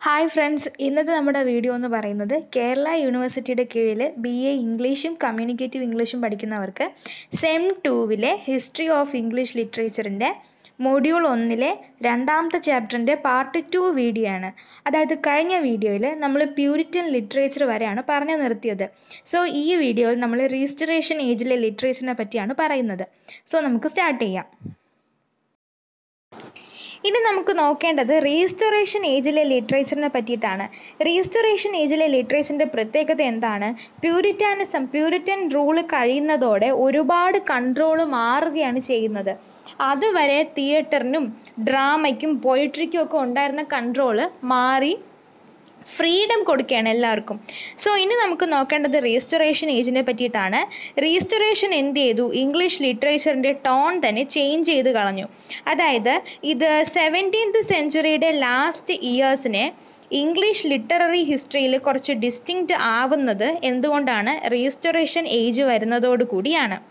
Hi friends ഇന്നത്തെ നമ്മുടെ video എന്ന് പറയുന്നത് കേരള യൂണിവേഴ്സിറ്റിയുടെ കീഴിൽ ബി എ ഇംഗ്ലീഷും കമ്മ്യൂണിക്കേറ്റീവ് ഇംഗ്ലീഷും പഠിക്കുന്നവർക്ക് സെം ടൂവിലെ ഹിസ്റ്ററി ഓഫ് ഇംഗ്ലീഷ് ലിറ്ററേച്ചറിന്റെ മൊഡ്യൂൾ ഒന്നിലെ രണ്ടാമത്തെ ചാപ്റ്ററിന്റെ പാർട്ട് ടു വീഡിയോ ആണ്. അതായത് കഴിഞ്ഞ വീഡിയോയിൽ നമ്മൾ പ്യൂരിറ്റൻ ലിറ്ററേച്ചർ വരെയാണ് പറഞ്ഞു നിർത്തിയത്. സോ ഈ വീഡിയോയിൽ നമ്മൾ റീസ്റ്ററേഷൻ ഏജിലെ ലിറ്ററേച്ചറിനെ പറ്റിയാണ് പറയുന്നത്. സോ നമുക്ക് സ്റ്റാർട്ട് ചെയ്യാം. ഇനി നമുക്ക് നോക്കേണ്ടത് റീസ്റ്റോറേഷൻ ഏജിലെ ലിറ്ററേച്ചറിനെ പറ്റിയിട്ടാണ്. റീസ്റ്റോറേഷൻ ഏജിലെ ലിറ്ററേച്ചറിന്റെ പ്രത്യേകത എന്താണ്? പ്യൂരിറ്റാനിസം പ്യൂരിറ്റൻ റൂൾ കഴിയുന്നതോടെ ഒരുപാട് കൺട്രോൾ മാറുകയാണ് ചെയ്യുന്നത്. അതുവരെ തിയേറ്ററിനും ഡ്രാമയ്ക്കും പൊയിട്രിക്കും ഒക്കെ ഉണ്ടായിരുന്ന കൺട്രോൾ മാറി ഫ്രീഡം കൊടുക്കുകയാണ് എല്ലാവർക്കും. സോ ഇനി നമുക്ക് നോക്കേണ്ടത് റീസ്റ്റോറേഷൻ ഏജിനെ പറ്റിയിട്ടാണ്. റീസ്റ്റോറേഷൻ എന്ത് ചെയ്തു? ഇംഗ്ലീഷ് ലിറ്ററേച്ചറിന്റെ ടോൺ തന്നെ ചേഞ്ച് ചെയ്ത് കളഞ്ഞു. അതായത് ഇത് സെവന്റീൻത് സെഞ്ചുറിയുടെ ലാസ്റ്റ് ഇയേഴ്സിനെ ഇംഗ്ലീഷ് ലിറ്റററി ഹിസ്റ്ററിയിൽ കുറച്ച് ഡിസ്റ്റിങ്ക്റ്റ് ആവുന്നത് എന്തുകൊണ്ടാണ്? റീസ്റ്റോറേഷൻ ഏജ് വരുന്നതോടു കൂടിയാണ്.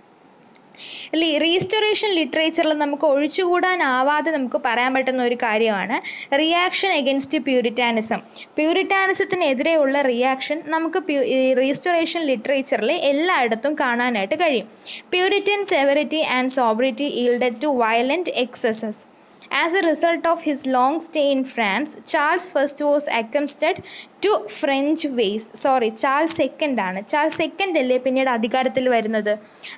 റീസ്റ്റോറേഷൻ ലിറ്ററേച്ചറിൽ നമുക്ക് ഒഴിച്ചുകൂടാനാവാതെ നമുക്ക് പറയാൻ പറ്റുന്ന ഒരു കാര്യമാണ് റിയാക്ഷൻ എഗൻസ്റ്റ് പ്യൂരിറ്റാനിസം പ്യൂരിറ്റാനിസത്തിനെതിരെയുള്ള റിയാക്ഷൻ നമുക്ക് റീസ്റ്റോറേഷൻ ലിറ്ററേച്ചറിൽ എല്ലായിടത്തും കാണാനായിട്ട് കഴിയും. Puritan severity and sobriety yield to violent excesses As a result of his long stay in France, Charles I was accustomed to French ways sorry Charles second ആണ്. Charles second അല്ലേ പിന്നീട് അധികാരത്തിൽ വരുന്നത്?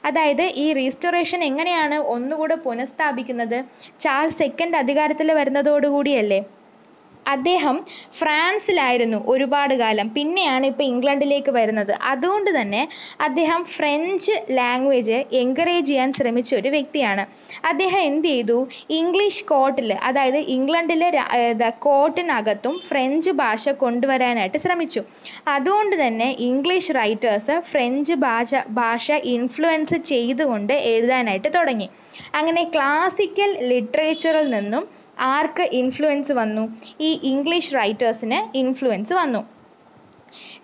അതായത് ഈ റീസ്റ്റോറേഷൻ എങ്ങനെയാണ് ഒന്നുകൂടെ പുനഃസ്ഥാപിക്കുന്നത്? ചാൾസ് സെക്കൻഡ് അധികാരത്തിൽ വരുന്നതോടുകൂടിയല്ലേ? അദ്ദേഹം ഫ്രാൻസിലായിരുന്നു ഒരുപാട് കാലം. പിന്നെയാണ് ഇപ്പോൾ ഇംഗ്ലണ്ടിലേക്ക് വരുന്നത്. അതുകൊണ്ട് തന്നെ അദ്ദേഹം ഫ്രഞ്ച് ലാംഗ്വേജ് എൻകറേജ് ചെയ്യാൻ ശ്രമിച്ച ഒരു വ്യക്തിയാണ്. അദ്ദേഹം എന്ത് ചെയ്തു? ഇംഗ്ലീഷ് കോർട്ടിൽ അതായത് ഇംഗ്ലണ്ടിലെ കോർട്ടിനകത്തും ഫ്രഞ്ച് ഭാഷ കൊണ്ടുവരാനായിട്ട് ശ്രമിച്ചു. അതുകൊണ്ട് തന്നെ ഇംഗ്ലീഷ് റൈറ്റേഴ്സ് ഫ്രഞ്ച് ഭാഷ ഭാഷ ഇൻഫ്ലുവൻസ് ചെയ്തുകൊണ്ട് എഴുതാനായിട്ട് തുടങ്ങി. അങ്ങനെ ക്ലാസിക്കൽ ലിറ്ററേച്ചറിൽ നിന്നും ആർക്ക് ഇൻഫ്ലുവൻസ് വന്നു? ഈ ഇംഗ്ലീഷ് റൈറ്റേഴ്സിന് ഇൻഫ്ലുവൻസ് വന്നു.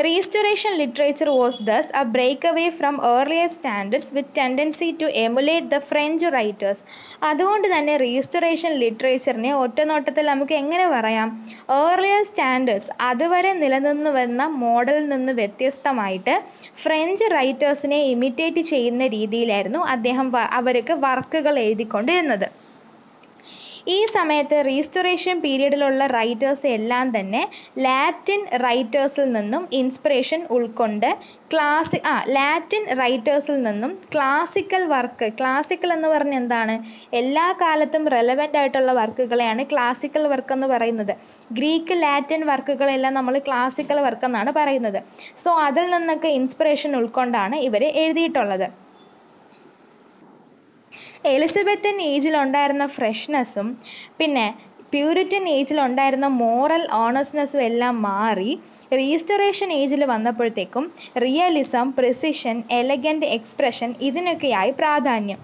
Restoration literature was thus a break away from earlier standards with tendency to emulate the French writers അതുകൊണ്ട് തന്നെ റീസ്റ്റോറേഷൻ ലിറ്ററേച്ചറിനെ ഒറ്റനോട്ടത്തിൽ നമുക്ക് എങ്ങനെ പറയാം? ഏർലിയർ സ്റ്റാൻഡേർഡ്സ് അതുവരെ നിലനിന്ന് വന്ന മോഡലിൽ നിന്ന് വ്യത്യസ്തമായിട്ട് ഫ്രഞ്ച് റൈറ്റേഴ്സിനെ ഇമിറ്റേറ്റ് ചെയ്യുന്ന രീതിയിലായിരുന്നു അദ്ദേഹം അവർക്ക് വർക്കുകൾ എഴുതിക്കൊണ്ടിരുന്നത്. ഈ സമയത്ത് റീസ്റ്റോറേഷൻ പീരീഡിലുള്ള റൈറ്റേഴ്സ് എല്ലാം തന്നെ ലാറ്റിൻ റൈറ്റേഴ്സിൽ നിന്നും ഇൻസ്പിറേഷൻ ഉൾക്കൊണ്ട് ക്ലാസി ആ ലാറ്റിൻ റൈറ്റേഴ്സിൽ നിന്നും ക്ലാസിക്കൽ വർക്ക് ക്ലാസിക്കൽ എന്ന് പറഞ്ഞാൽ എന്താണ്? എല്ലാ കാലത്തും റെലവെന്റ് ആയിട്ടുള്ള വർക്കുകളെയാണ് ക്ലാസിക്കൽ വർക്ക് എന്ന് പറയുന്നത്. ഗ്രീക്ക് ലാറ്റിൻ വർക്കുകളെല്ലാം നമ്മൾ ക്ലാസിക്കൽ വർക്ക് എന്നാണ് പറയുന്നത്. സോ അതിൽ നിന്നൊക്കെ ഇൻസ്പിറേഷൻ ഉൾക്കൊണ്ടാണ് ഇവർ എഴുതിയിട്ടുള്ളത്. എലിസബത്തൻ ഏജിലുണ്ടായിരുന്ന ഫ്രഷ്നെസ്സും പിന്നെ പ്യൂരിറ്റൻ ഏജിലുണ്ടായിരുന്ന മോറൽ ഓണസ്റ്റ്നെസ്സും എല്ലാം മാറി റീസ്റ്റോറേഷൻ ഏജിൽ വന്നപ്പോഴത്തേക്കും റിയലിസം പ്രിസിഷൻ എലഗന്റ് എക്സ്പ്രഷൻ ഇതിനൊക്കെയായി പ്രാധാന്യം.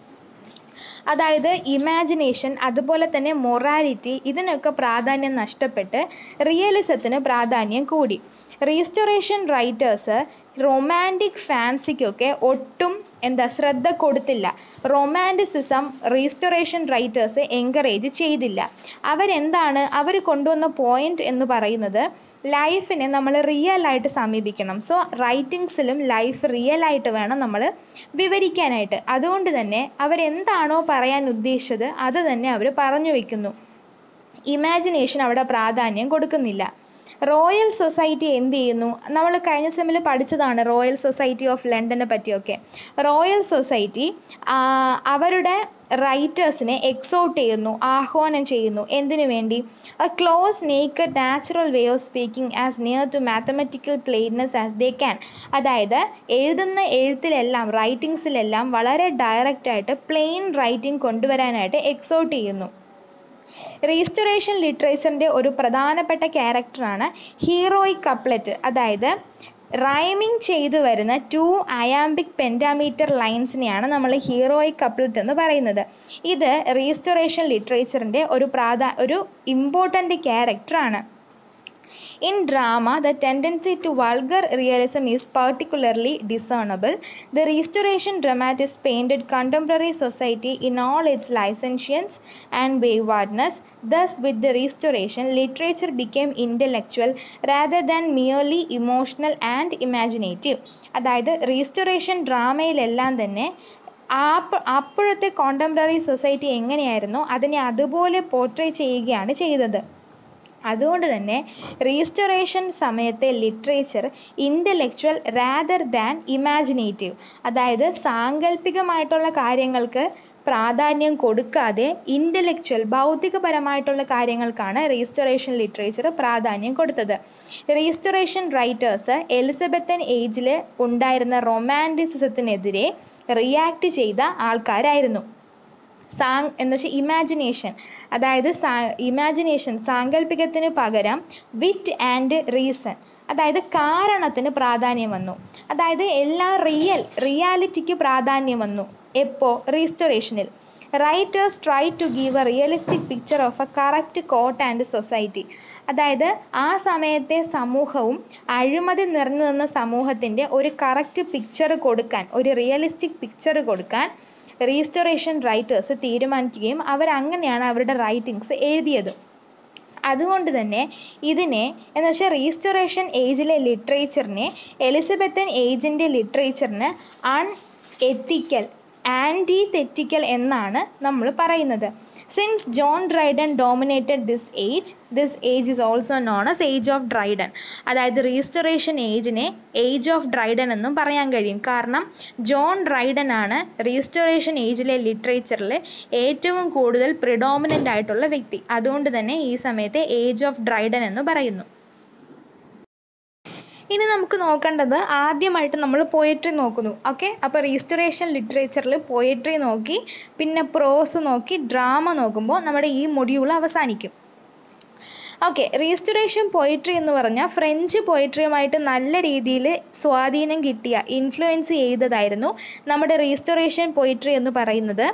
അതായത് ഇമാജിനേഷൻ അതുപോലെ തന്നെ മൊറാലിറ്റി ഇതിനൊക്കെ പ്രാധാന്യം നഷ്ടപ്പെട്ട് റിയലിസത്തിന് പ്രാധാന്യം കൂടി. റീസ്റ്റോറേഷൻ റൈറ്റേഴ്സ് റൊമാന്റിക് ഫാൻസിക്കൊക്കെ ഒട്ടും എന്താ ശ്രദ്ധ കൊടുത്തില്ല. റൊമാന്റിസിസം റീസ്റ്റോറേഷൻ റൈറ്റേഴ്സ് എൻകറേജ് ചെയ്തില്ല. അവരെന്താണ് അവർ കൊണ്ടുവന്ന പോയിന്റ് എന്ന് പറയുന്നത് ലൈഫിനെ നമ്മൾ റിയൽ ആയിട്ട് സമീപിക്കണം. സോ റൈറ്റിങ്സിലും ലൈഫ് റിയൽ ആയിട്ട് വേണം നമ്മൾ വിവരിക്കാനായിട്ട്. അതുകൊണ്ട് തന്നെ അവരെന്താണോ പറയാൻ ഉദ്ദേശിച്ചത് അത് തന്നെ അവർ പറഞ്ഞു വെക്കുന്നു. ഇമാജിനേഷൻ അവിടെ പ്രാധാന്യം കൊടുക്കുന്നില്ല. റോയൽ സൊസൈറ്റി എന്ത് ചെയ്യുന്നു നമ്മൾ കഴിഞ്ഞ സെമ്മിൽ പഠിച്ചതാണ് റോയൽ സൊസൈറ്റി ഓഫ് ലണ്ടനെ പറ്റിയൊക്കെ. റോയൽ സൊസൈറ്റി അവരുടെ റൈറ്റേഴ്സിനെ എക്സോട്ട് ചെയ്യുന്നു ആഹ്വാനം ചെയ്യുന്നു. എന്തിനു വേണ്ടി? A close naked natural way of speaking as near to mathematical plainness as they can അതായത് എഴുതുന്ന എഴുത്തിലെല്ലാം റൈറ്റിങ്സിലെല്ലാം വളരെ ഡയറക്റ്റായിട്ട് പ്ലെയിൻ റൈറ്റിംഗ് കൊണ്ടുവരാനായിട്ട് എക്സോട്ട് ചെയ്യുന്നു. റീസ്റ്റോറേഷൻ ലിറ്ററേച്ചറിന്റെ ഒരു പ്രധാനപ്പെട്ട ക്യാരക്ടറാണ് ഹീറോയിക് കപ്ലറ്റ്. അതായത് റൈമിംഗ് ചെയ്തു വരുന്ന ടു അയാംബിക് പെന്റാമീറ്റർ ലൈൻസിനെയാണ് നമ്മൾ ഹീറോയിക് കപ്ലറ്റ് എന്ന് പറയുന്നത്. ഇത് റീസ്റ്റോറേഷൻ ലിറ്ററേച്ചറിന്റെ ഒരു പ്രാധാ ഒരു ഇമ്പോർട്ടന്റ് ക്യാരക്ടറാണ് In drama, the tendency to vulgar realism is particularly discernible. The Restoration dramatists painted contemporary society in all its licentience and waywardness. Thus, with the Restoration, literature became intellectual rather than merely emotional and imaginative. അതായത് restoration ഡ്രാമയിലെല്ലാം തന്നെ അപ്പോഴത്തെ contemporary society എങ്ങനെയായിരുന്നോ അതിനെ അതുപോലെ portray ചെയ്യുകയാണ് ചെയ്തത് അതുകൊണ്ട് തന്നെ റീസ്റ്റോറേഷൻ സമയത്തെ literature intellectual rather than imaginative അതായത് സാങ്കല്പികമായിട്ടുള്ള കാര്യങ്ങൾക്ക് പ്രാധാന്യം കൊടുക്കാതെ ഇന്റലക്ച്വൽ ഭൗതികപരമായിട്ടുള്ള കാര്യങ്ങൾക്കാണ് റീസ്റ്റോറേഷൻ ലിറ്ററേച്ചർ പ്രാധാന്യം കൊടുത്തത്. റീസ്റ്റോറേഷൻ റൈറ്റേഴ്സ് എലിസബത്തൻ ഏജിൽ ഉണ്ടായിരുന്ന റൊമാന്റിസിസത്തിനെതിരെ റിയാക്ട് ചെയ്ത ആൾക്കാരായിരുന്നു. സാങ് എന്ന് വെച്ചാൽ ഇമാജിനേഷൻ അതായത് ഇമാജിനേഷൻ സാങ്കല്പികത്തിന് പകരം വിറ്റ് ആൻഡ് റീസൺ അതായത് കാരണത്തിന് പ്രാധാന്യം വന്നു. അതായത് എല്ലാ റിയൽ റിയാലിറ്റിക്ക് പ്രാധാന്യം വന്നു. എപ്പോ? റീസ്റ്റോറേഷനിൽ writers try to give a realistic picture of a correct court and society അതായത് ആ സമയത്തെ സമൂഹവും അഴിമതി നിറഞ്ഞു നിന്ന സമൂഹത്തിന്റെ ഒരു കറക്റ്റ് പിക്ചർ കൊടുക്കാൻ ഒരു റിയലിസ്റ്റിക് പിക്ചർ കൊടുക്കാൻ റീസ്റ്റോറേഷൻ റൈറ്റേഴ്സ് തീരുമാനിക്കുകയും അവരങ്ങനെയാണ് അവരുടെ റൈറ്റിങ്സ് എഴുതിയത്. അതുകൊണ്ട് തന്നെ ഇതിനെ എന്ന് വെച്ചാൽ റീസ്റ്റോറേഷൻ ഏജിലെ ലിറ്ററേച്ചറിനെ എലിസബത്തൻ ഏജിന്റെ ലിറ്ററേച്ചറിന് അൺ എത്തിക്കൽ ആന്റി തെറ്റിക്കൽ എന്നാണ് നമ്മൾ പറയുന്നത്. Since John Dryden dominated this age this age is also known as age of Dryden അതായത് റീസ്റ്റോറേഷൻ ഏജിനെ ഏജ് ഓഫ് ഡ്രൈഡൻ എന്നും പറയാൻ കഴിയും. കാരണം ജോൺ ഡ്രൈഡൻ ആണ് റീസ്റ്റോറേഷൻ ഏജിലെ ലിറ്ററേച്ചറിൽ ഏറ്റവും കൂടുതൽ പ്രിഡോമിനന്റ് ആയിട്ടുള്ള വ്യക്തി. അതുകൊണ്ട് തന്നെ ഈ സമയത്തെ ഏജ് ഓഫ് ഡ്രൈഡൻ എന്ന് പറയുന്നു. ഇനി നമുക്ക് നോക്കേണ്ടത് ആദ്യമായിട്ട് നമ്മൾ പോയട്രി നോക്കുന്നു. ഓക്കെ അപ്പോൾ റീസ്റ്റോറേഷൻ ലിറ്ററേച്ചറിൽ പോയട്രി നോക്കി പിന്നെ പ്രോസ് നോക്കി ഡ്രാമ നോക്കുമ്പോൾ നമ്മുടെ ഈ മൊഡ്യൂൾ അവസാനിക്കും. ഓക്കെ റീസ്റ്റോറേഷൻ പോയിട്രി എന്ന് പറഞ്ഞാൽ ഫ്രഞ്ച് പോയിട്രിയുമായിട്ട് നല്ല രീതിയിൽ സ്വാധീനം കിട്ടിയ ഇൻഫ്ലുവൻസ് ചെയ്തതായിരുന്നു നമ്മുടെ റീസ്റ്റോറേഷൻ പോയിട്രി എന്ന് പറയുന്നത്.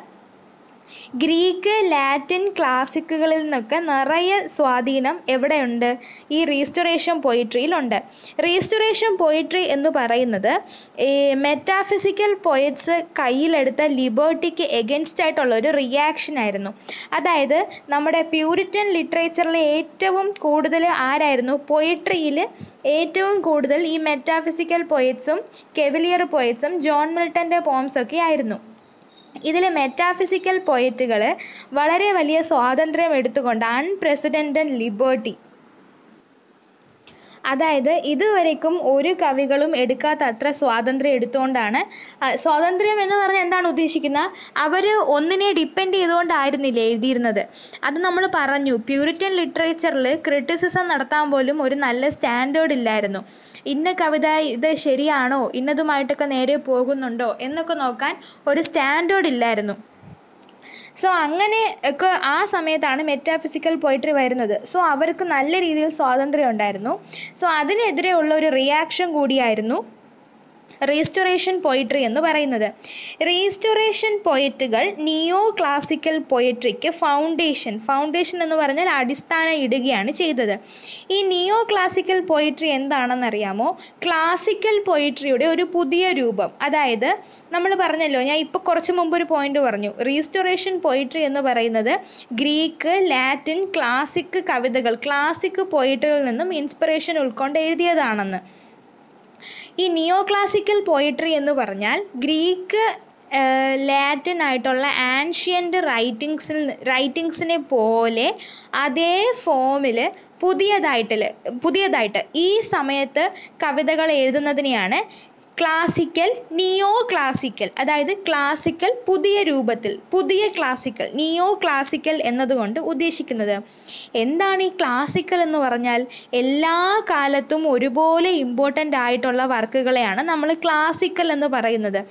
ഗ്രീക്ക് ലാറ്റിൻ ക്ലാസിക്കുകളിൽ നിന്നൊക്കെ നിറയെ സ്വാധീനം എവിടെയുണ്ട്? ഈ റീസ്റ്റോറേഷൻ പോയിട്രിയിലുണ്ട്. റീസ്റ്റോറേഷൻ പോയിട്രി എന്ന് പറയുന്നത് ഈ മെറ്റാഫിസിക്കൽ പോയറ്റ്സ് കയ്യിലെടുത്ത ലിബേർട്ടിക്ക് എഗൻസ്റ്റ് ആയിട്ടുള്ള ഒരു റിയാക്ഷൻ ആയിരുന്നു. അതായത് നമ്മുടെ പ്യൂരിറ്റൻ ലിറ്ററേച്ചറിൽ ഏറ്റവും കൂടുതൽ ആരായിരുന്നു? പൊയിട്രിയിൽ ഏറ്റവും കൂടുതൽ ഈ മെറ്റാഫിസിക്കൽ പോയറ്റ്സും കെവിലിയർ പോയറ്റ്സും ജോൺ മിൽട്ടന്റെ പോംസ് ഒക്കെ ആയിരുന്നു. ഇതിൽ മെറ്റാഫിസിക്കൽ പോയറ്റുകൾ വളരെ വലിയ സ്വാതന്ത്ര്യം എടുത്തുകൊണ്ട് അൺപ്രസിഡന്റഡ് ലിബേർട്ടി അതായത് ഇതുവരേക്കും ഒരു കവികളും എടുക്കാത്ത അത്ര സ്വാതന്ത്ര്യം എടുത്തുകൊണ്ടാണ് സ്വാതന്ത്ര്യം എന്ന് പറഞ്ഞാൽ എന്താണ് ഉദ്ദേശിക്കുന്നത് അവർ ഒന്നിനെ ഡിപ്പെൻഡ് ചെയ്തുകൊണ്ടായിരുന്നില്ല എഴുതിയിരുന്നത്? അത് നമ്മൾ പറഞ്ഞു പ്യൂരിറ്റൻ ലിറ്ററേച്ചറിൽ ക്രിറ്റിസിസം നടത്താൻ പോലും ഒരു നല്ല സ്റ്റാൻഡേർഡ് ഇല്ലായിരുന്നു. ഇന്ന കവിത ഇത് ശരിയാണോ? ഇന്നതുമായിട്ടൊക്കെ നേരെ പോകുന്നുണ്ടോ? എന്നൊക്കെ നോക്കാൻ ഒരു സ്റ്റാൻഡേർഡ് ഇല്ലായിരുന്നു. സോ അങ്ങനെ ഒക്കെ ആ സമയത്താണ് മെറ്റാഫിസിക്കൽ പോയിട്രി വരുന്നത്. സോ അവർക്ക് നല്ല രീതിയിൽ സ്വാതന്ത്ര്യം ഉണ്ടായിരുന്നു. സോ അതിനെതിരെ ഉള്ള ഒരു റിയാക്ഷൻ കൂടിയായിരുന്നു. റീസ്റ്റോറേഷൻ പോയിട്രി എന്ന് പറയുന്നത്. റീസ്റ്റോറേഷൻ പോയറ്റുകൾ നിയോ ക്ലാസിക്കൽ പോയട്രിക്ക് ഫൗണ്ടേഷൻ ഫൗണ്ടേഷൻ എന്ന് പറഞ്ഞാൽ അടിസ്ഥാനം ഇടുകയാണ് ചെയ്തത്. ഈ നിയോ ക്ലാസിക്കൽ പോയിട്രി എന്താണെന്നറിയാമോ? ക്ലാസിക്കൽ പോയിട്രിയുടെ ഒരു പുതിയ രൂപം. അതായത് നമ്മൾ പറഞ്ഞല്ലോ ഞാൻ ഇപ്പോൾ കുറച്ച് മുമ്പ് ഒരു പോയിന്റ് പറഞ്ഞു. റീസ്റ്റോറേഷൻ പോയിട്രി എന്ന് പറയുന്നത് ഗ്രീക്ക് ലാറ്റിൻ ക്ലാസിക് കവിതകൾ ക്ലാസിക് പോയിട്രികളിൽ നിന്നും ഇൻസ്പിറേഷൻ ഉൾക്കൊണ്ട് എഴുതിയതാണെന്ന്. ഈ നിയോ ക്ലാസിക്കൽ പോയട്രി എന്ന് പറഞ്ഞാൽ ഗ്രീക്ക് ലാറ്റിൻ ആയിട്ടുള്ള ആൻഷ്യന്റ് റൈറ്റിങ്സിൽ റൈറ്റിങ്സിനെ പോലെ അതേ ഫോമിൽ പുതിയതായിട്ടിൽ പുതിയതായിട്ട് ഈ സമയത്ത് കവിതകൾ എഴുതുന്നതിനെയാണ് ക്ലാസിക്കൽ നിയോ ക്ലാസിക്കൽ അതായത് ക്ലാസിക്കൽ പുതിയ രൂപത്തിൽ പുതിയ ക്ലാസിക്കൽ നിയോ ക്ലാസിക്കൽ എന്നതുകൊണ്ട് ഉദ്ദേശിക്കുന്നത്. എന്താണ് ഈ ക്ലാസിക്കൽ എന്ന് പറഞ്ഞാൽ? എല്ലാ കാലത്തും ഒരുപോലെ ഇമ്പോർട്ടന്റ് ആയിട്ടുള്ള വർക്കുകളെയാണ് നമ്മൾ ക്ലാസിക്കൽ എന്ന് പറയുന്നത്.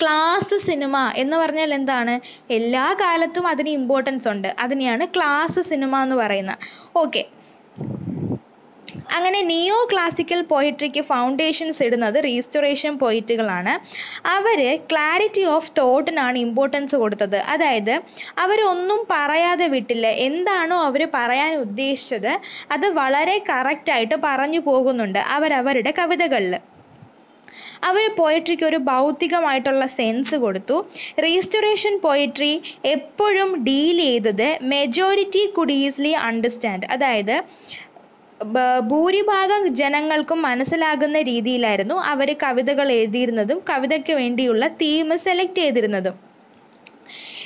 ക്ലാസ് സിനിമ എന്ന് പറഞ്ഞാൽ എന്താണ്? എല്ലാ കാലത്തും അതിന് ഇമ്പോർട്ടൻസ് ഉണ്ട്. അതിനെയാണ് ക്ലാസ് സിനിമ എന്ന് പറയുന്നത്. ഓക്കെ അങ്ങനെ നിയോ ക്ലാസിക്കൽ പോയിട്രിക്ക് ഫൗണ്ടേഷൻസ് ഇടുന്നത് റീസ്റ്റോറേഷൻ പോയിറ്റുകളാണ് അവർ ക്ലാരിറ്റി ഓഫ് തോട്ടിനാണ് ഇമ്പോർട്ടൻസ് കൊടുത്തത്. അതായത് അവരൊന്നും പറയാതെ വിട്ടില്ല. എന്താണോ അവർ പറയാൻ ഉദ്ദേശിച്ചത് അത് വളരെ കറക്റ്റായിട്ട് പറഞ്ഞു പോകുന്നുണ്ട് അവരവരുടെ കവിതകളിൽ. അവർ പോയട്രിക്ക് ഒരു ഭൗതികമായിട്ടുള്ള സെൻസ് കൊടുത്തു. റീസ്റ്റോറേഷൻ പോയട്രി എപ്പോഴും ഡീൽ ചെയ്തത് മെജോറിറ്റി കുഡ് ഈസിലി അണ്ടർസ്റ്റാൻഡ് അതായത് ഭൂരിഭാഗം ജനങ്ങൾക്കും മനസ്സിലാകുന്ന രീതിയിലായിരുന്നു അവർ കവിതകൾ എഴുതിയിരുന്നതും കവിതയ്ക്ക് വേണ്ടിയുള്ള തീം സെലക്ട് ചെയ്തിരുന്നതും.